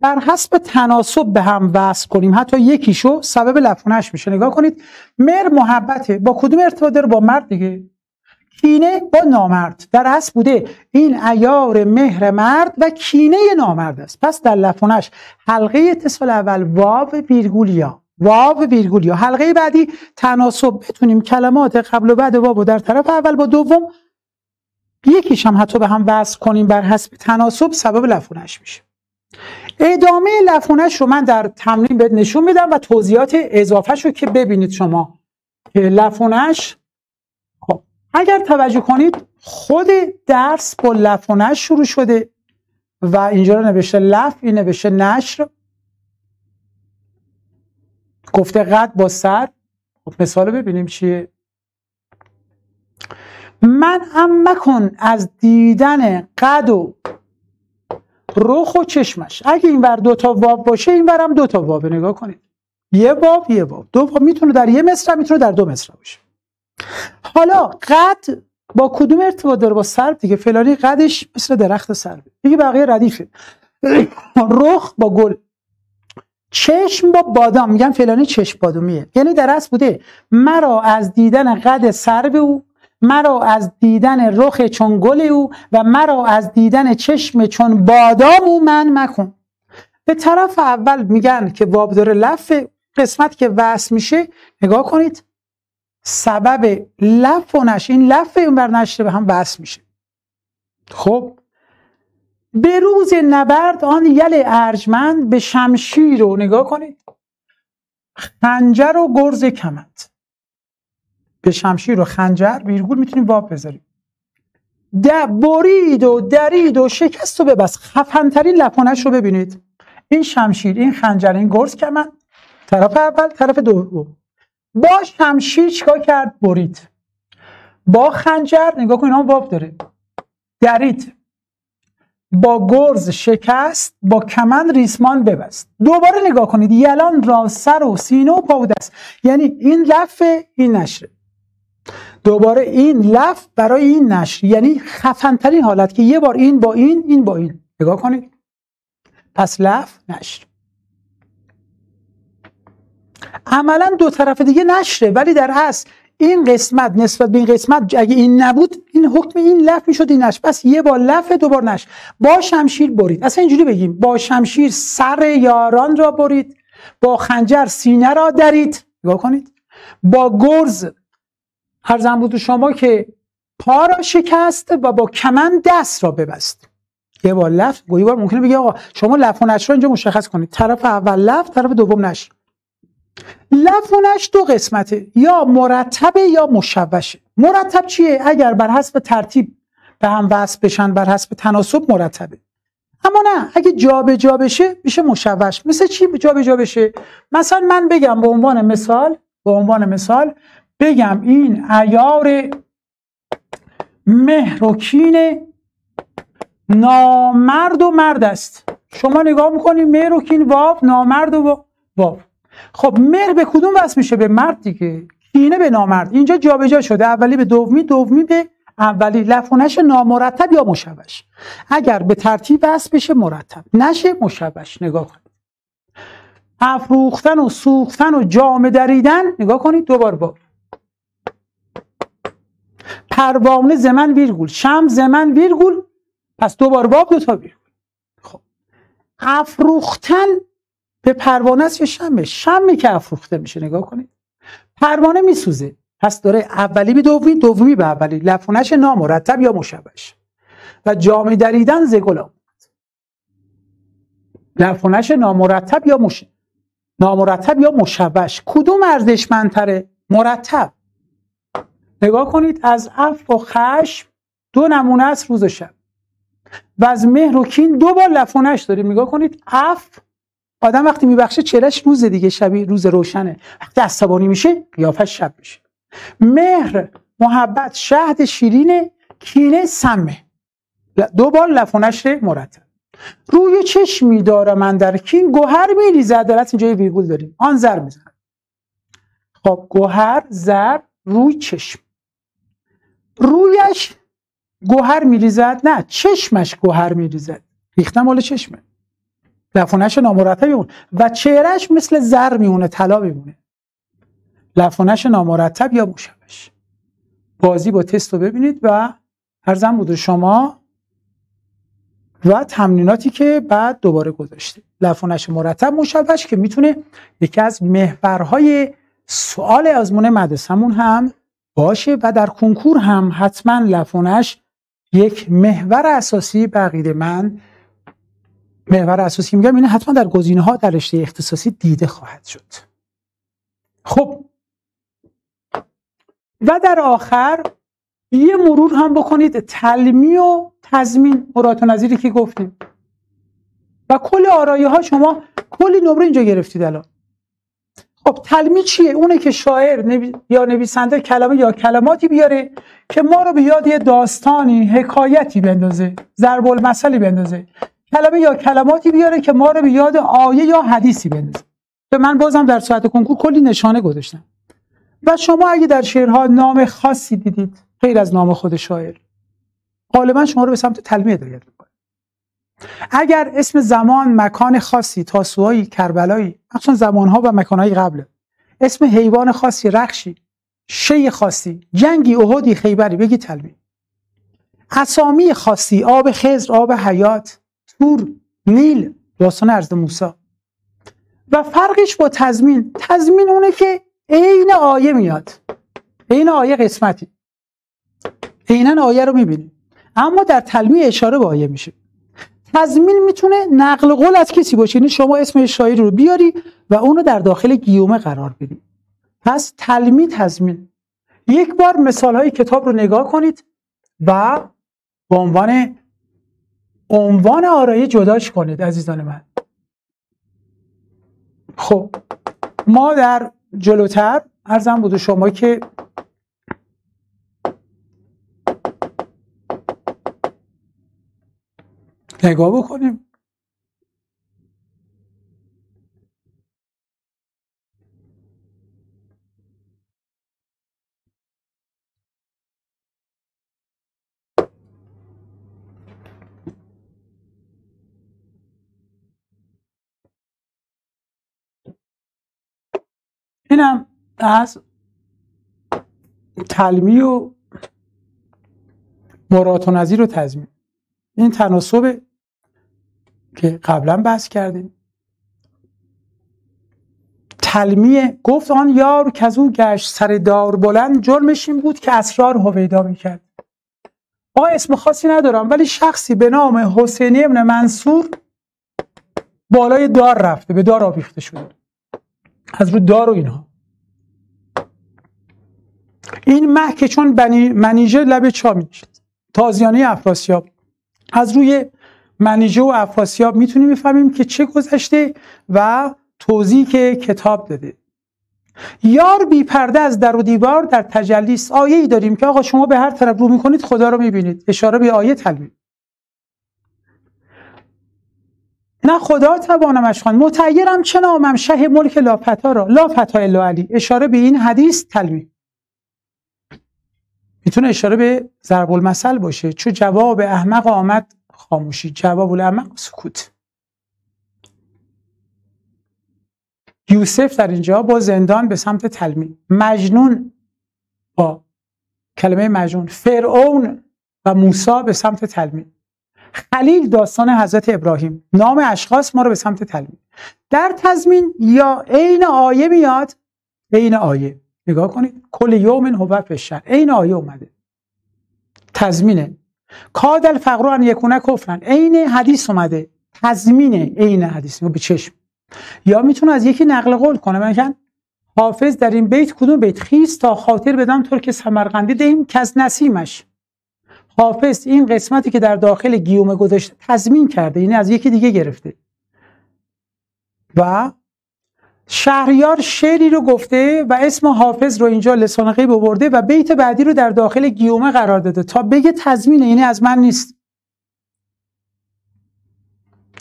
بر حسب تناسب به هم وصل کنیم. حتی یکیشو سبب لفونش میشه. نگاه کنید مر محبته با کدوم ارتباط داره؟ با مرد دیگه. کینه با نامرد. در اصل بوده این ایار مهر مرد و کینه نامرد است. پس در لفونش حلقه اتصال اول واو ویرگولیا. واو ویرگولیا حلقه بعدی تناسب. بتونیم کلمات قبل و بعد واو در طرف اول با دوم یکیش هم حتی به هم وصل کنیم بر حسب تناسب سبب لفونش میشه. ادامه لفونش رو من در تمرین بهت نشون میدم و توضیحات اضافهش رو که ببینید شما. لفونش خب اگر توجه کنید خود درس با لفونش شروع شده و اینجا رو نوشته لف این نوشته نشر. گفته قد با سر. خب مثال ببینیم چیه. من مکن از دیدن قد و رخ و چشمش. اگه این دو تا واب باشه این برم دو تا واب نگاه کنید. یه واب یه واب دو واب می‌تونه در یه مصر می‌تونه در دو مصر باشه. حالا قد با کدوم ارتباط داره؟ با سر دیگه. فلانی قدش مثل درخت سر. دیگه بقیه ردیفه. رخ با گل. چشم با بادام میگن فلانی چشم بادومیه. یعنی در بوده مرا از دیدن قد سر او مرا از دیدن رخ چون گل او و مرا از دیدن چشم چون بادام او من مکن. به طرف اول میگن که واب داره لف قسمت که وصل میشه نگاه کنید سبب لف و نشر این لف اون بر نشر به هم وصل میشه. خب به روز نبرد آن یل ارجمند به شمشیر رو نگاه کنید. خنجر و گرز کمند. به شمشیر و خنجر ویرگول می‌تونیم واب بذاریم. برید و درید و شکست و ببست. خفنترین لپانش رو ببینید. این شمشیر این خنجر این گرز کمند. طرف اول طرف دوم. با شمشیر چیکار کرد؟ برید. با خنجر نگاه کن اینا واب داره. درید. با گرز شکست با کمند ریسمان ببست. دوباره نگاه کنید یلان را سر و سینه و پا دست یعنی این لف این نشره دوباره این لف برای این نشر. یعنی خفنترین حالت که یه بار این با این این با این. نگاه کنید. پس لف نشر. عملا دو طرف دیگه نشره ولی در اصل این قسمت نسبت به این قسمت اگه این نبود این حکم این لف می‌شد این نش. پس یه بار لف دو بار نش. با شمشیر برید. اصلا اینجوری بگیم. با شمشیر سر یاران را برید. با خنجر سینه را درید. نگاه کنید. با گرز. هر بود شما که پا را شکست و با کمن دست را ببست. یه بار لف. گویی بار ممکنه بگه آقا شما لف و رو اینجا مشخص کنید. طرف اول لف طرف دوم نشر لفونش دو قسمته. یا مرتبه یا مشوشه. مرتب چیه؟ اگر بر حسب ترتیب به هم وصل بشن بر حسب تناسب مرتبه. اما نه اگه جابجا جا بشه میشه مشوش. مثل چی جابجا جا بشه؟ مثلا من بگم به عنوان مثال به عنوان مثال بگم این ایار مهروکین نامرد و مرد است. شما نگاه می‌کنید مهروکین واو نامرد و واو. خب مهر به کدوم وصل میشه به مرد دیگه؟ کینه به نامرد. اینجا جابجا شده. اولی به دومی دومی به اولی. لفونش نامرتب یا مشوش؟ اگر به ترتیب وصل بشه مرتب. نشه مشوش. نگاه کنید. افروختن و سوختن و جام دریدن. نگاه کنید دوبار با. پروانه زمن ویرگول. شم زمن ویرگول. پس دوبار باب دو تا ویرگول. خب. افروختن به پروانه است یا شمه؟ شمه که افروخته میشه نگاه کنید. پروانه میسوزه. پس داره اولی به دومی دومی به اولی. لفونش نامرتب یا مشبش و جامع دریدن زگل آمد لفونش نامرتب یا مش... نامرتب یا مشبش کدوم ارزشمندتره؟ مرتب. نگاه کنید از اف و خشم دو نمونه است روز و شب. و از مهر و کین دو بار لفونش داریم. نگاه کنید اف آدم وقتی میبخشه چهرش روز دیگه شبی روز روشنه. وقتی عصبانی میشه قیافش شب میشه. مهر محبت شهد شیرین کینه سمه. دو بار لفونش مرتب. روی چشمی داره من در کین گوهر میریزه درست اینجا ویرگول داریم. آن زر میزن خب گوهر زر روی چشم. رویش گوهر میریزد. نه چشمش گوهر میریزد. ریختم مال چشمه. لفونش نامرتب میمونه. و چهرهش مثل زر میمونه طلا میمونه. لفونش نامرتب یا مشبش بازی با تست رو ببینید و ارزم بود شما و تمریناتی که بعد دوباره گذاشته. لفونش مرتب مشبش که می‌تونه یکی از محورهای سوال آزمون مدرسمون هم باشه و در کنکور هم حتما لفونش یک محور اساسی بقیده. من محور اساسی میگم اینه حتما در گزینه ها در رشته اختصاصی دیده خواهد شد. خب. و در آخر یه مرور هم بکنید تلمی و تضمین مرات نظیری که گفتیم. و کل آرایه ها شما کلی نمره اینجا گرفتید الان. خب تلمی چیه؟ اونه که شاعر یا نویسنده کلمه یا کلماتی بیاره که ما رو به یاد یه داستانی حکایتی بندازه ضرب المثلی بندازه. کلمه یا کلماتی بیاره که ما رو به یاد آیه یا حدیثی بندازه. به من بازم در ساعت کنکور کلی نشانه گذاشتم. و شما اگه در شعرها نام خاصی دیدید غیر از نام خود شاعر غالبا شما رو به سمت تلمیه هدایت می‌کنه. اگر اسم زمان مکان خاصی تاسوهایی کربلایی مخصوصا زمانها و مکانهای قبل اسم حیوان خاصی رخشی شی خاصی جنگی احدی خیبری بگی تلمیه. اسامی خاصی آب خزر آب حیات تور نیل داستان عرض موسی. و فرقش با تضمین. تضمین اونه که عین آیه میاد. عین آیه قسمتی. عینا آیه رو می‌بینیم. اما در تلمیه اشاره به آیه میشه. تضمین می‌تونه نقل قول از کسی باشه. یعنی شما اسم شاعری رو بیاری و اونو در داخل گیومه قرار بدی. پس تلمی تضمین. یک بار مثال های کتاب رو نگاه کنید و به عنوان عنوان آرایه جداش کنید عزیزان من. خب ما در جلوتر ارزم بود شما که نگاه بکنیم. از تلمی و مرات و نظیر و تضمین. این تناسب که قبلا بحث کردیم. تلمیه گفت آن یار او گشت سر دار بلند جرمش این بود که اسرار هویدا می‌کرد. آقا اسم خاصی ندارم ولی شخصی به نام حسینی ابن منصور بالای دار رفته به دار آویخته شده. از رو دار و اینها. این مه که چون بنی منیژه لب چا می‌شد تازیانه افراسیاب. از روی منیژه و افراسیاب می‌تونیم بفهمیم که چه گذشته و توضیح که کتاب داده. یار بی پرده از در و دیوار در تجلیس آیه ای داریم که آقا شما به هر طرف رو می‌کنید خدا رو می‌بینید. اشاره به آیه تلوید نه خدا توانمش خواند متعیرم چه نامم شه ملک لافتا را. لافتا الا علی. اشاره به این حدیث تلوید می‌تونه اشاره به ضرب المثل باشه. چون جواب احمق آمد خاموشی. جواب الاحمق سکوت. یوسف در اینجا با زندان به سمت تلمی مجنون با کلمه مجنون. فرعون و موسی به سمت تلمی خلیل داستان حضرت ابراهیم. نام اشخاص ما رو به سمت تلمی در تضمین یا عین آیه میاد؟ عین آیه. نگاه کنید. کل یوم هو فشر عین آیه اومده. تضمینه. کاد الفقر ان یکونه کفرن. عین حدیث اومده. تضمین عین حدیث. به چشم. یا می‌تونه از یکی نقل قول کنه. مثلا حافظ در این بیت کدوم بیت؟ خیز تا خاطر بدم طور که سمرقندی دهیم که از نسیمش. حافظ این قسمتی که در داخل گیومه گذاشته تضمین کرده. یعنی از یکی دیگه گرفته. و شهریار شعری رو گفته و اسم حافظ رو اینجا لسان غیب برده و بیت بعدی رو در داخل گیومه قرار داده. تا بگه تضمینه یعنی از من نیست.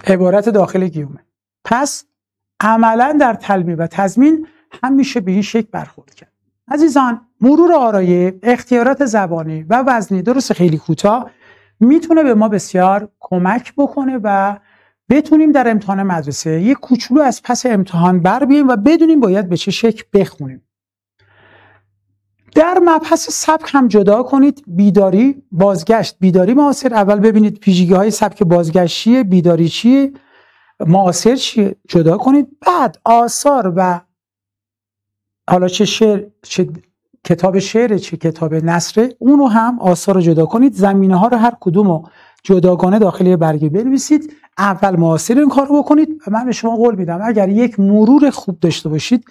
عبارت داخل گیومه. پس عملا در تلمی و تضمین هم میشه به این شکل برخورد کرد. عزیزان مرور آرایه اختیارات زبانی و وزنی درست خیلی کوتاه می‌تونه به ما بسیار کمک بکنه و بتونیم در امتحان مدرسه یک کوچولو از پس امتحان بر بیاییم و بدونیم باید به چه شکل بخونیم. در مبحث سبک هم جدا کنید. بیداری بازگشت. بیداری معاصر. اول ببینید پیشگی های سبک بازگشت چیه بیداری چیه معاصر چیه جدا کنید. بعد آثار و حالا چه شعر چه کتاب شعر چه کتاب نصره اونو هم آثار رو جدا کنید. زمینه ها رو هر کدوم رو جداگانه داخل برگه بنویسید. اول معاصر این کار بکنید و من به شما قول میدم اگر یک مرور خوب داشته باشید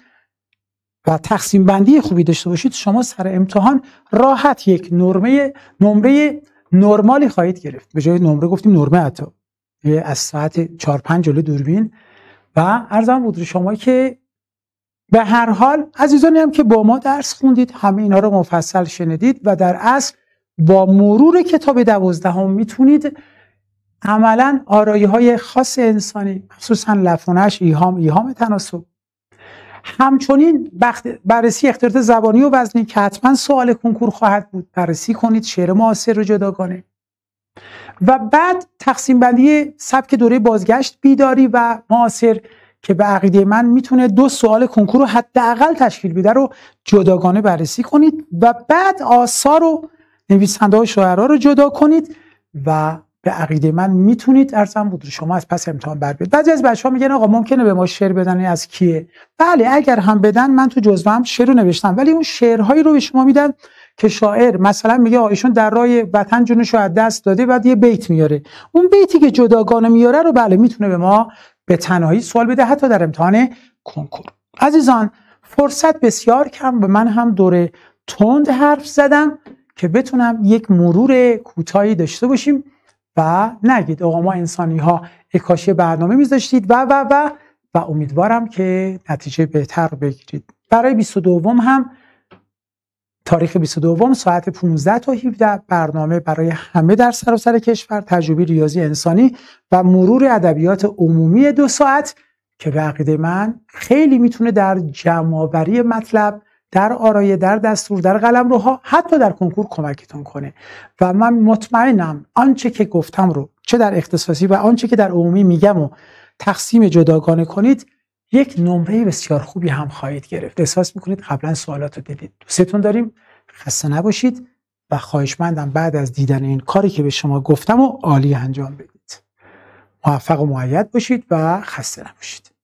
و تقسیم بندی خوبی داشته باشید شما سر امتحان راحت یک نرمه نمره نرمالی خواهید گرفت. به جای نمره گفتیم نرمه حتی. از ساعت 4 5 جلو دوربین. و ارزم بود شما که به هر حال عزیزانی هم که با ما درس خوندید همه اینا رو مفصل شنیدید و در اصل با مرور کتاب دوازدهم می‌تونید عملا آرایی های خاص انسانی خصوصا لفونش ایهام ایهام تناسب. همچنین بررسی اختیارات زبانی و وزنی که حتما سوال کنکور خواهد بود بررسی کنید شعر معاصر رو جداگانه و بعد تقسیم بندی سبک دوره بازگشت بیداری و معاصر که به عقیده من می‌تونه دو سوال کنکور رو حداقل تشکیل بده رو جداگانه بررسی کنید. و بعد آثار و نویسنده های شاعرها رو جدا کنید و به عقیده من می‌تونید ارزم بود شما از پس امتحان بر بیاد بعضی از بچه‌ها میگن آقا ممکنه به ما شعر بدن از کیه؟ بله اگر هم بدن من تو جزوه هم شعر رو نوشتم. ولی اون شعرهایی رو به شما میدن که شاعر مثلا میگه ایشون در راه وطن جونش رو از دست داده بعد یه بیت میاره. اون بیتی که جداگانه میاره رو بله می‌تونه به ما به تنهایی سوال بده حتی در امتحان کنکور. عزیزان فرصت بسیار کم. به من هم دوره تند حرف زدم که بتونم یک مرور کوتاهی داشته باشیم و نگید. آقا ما انسانی ها اکاشی برنامه میذاشتید و و و و امیدوارم که نتیجه بهتر بگیرید. برای 22 هم تاریخ 22 ساعت 15 تا 17 برنامه برای همه در سراسر کشور تجربی ریاضی انسانی و مرور ادبیات عمومی دو ساعت که به عقیده من خیلی می‌تونه در جمعآوری مطلب در آرایه در دستور در قلم روها حتی در کنکور کمکتون کنه. و من مطمئنم آنچه که گفتم رو چه در اختصاصی و آنچه که در عمومی میگم و تقسیم جداگانه کنید یک نمره بسیار خوبی هم خواهید گرفت. احساس می‌کنید قبلا سوالات رو دیدید دوستتون داریم؟ خسته نباشید و خواهشمندم بعد از دیدن این کاری که به شما گفتم و عالی انجام بدید. موفق و معید باشید و خسته نباشید.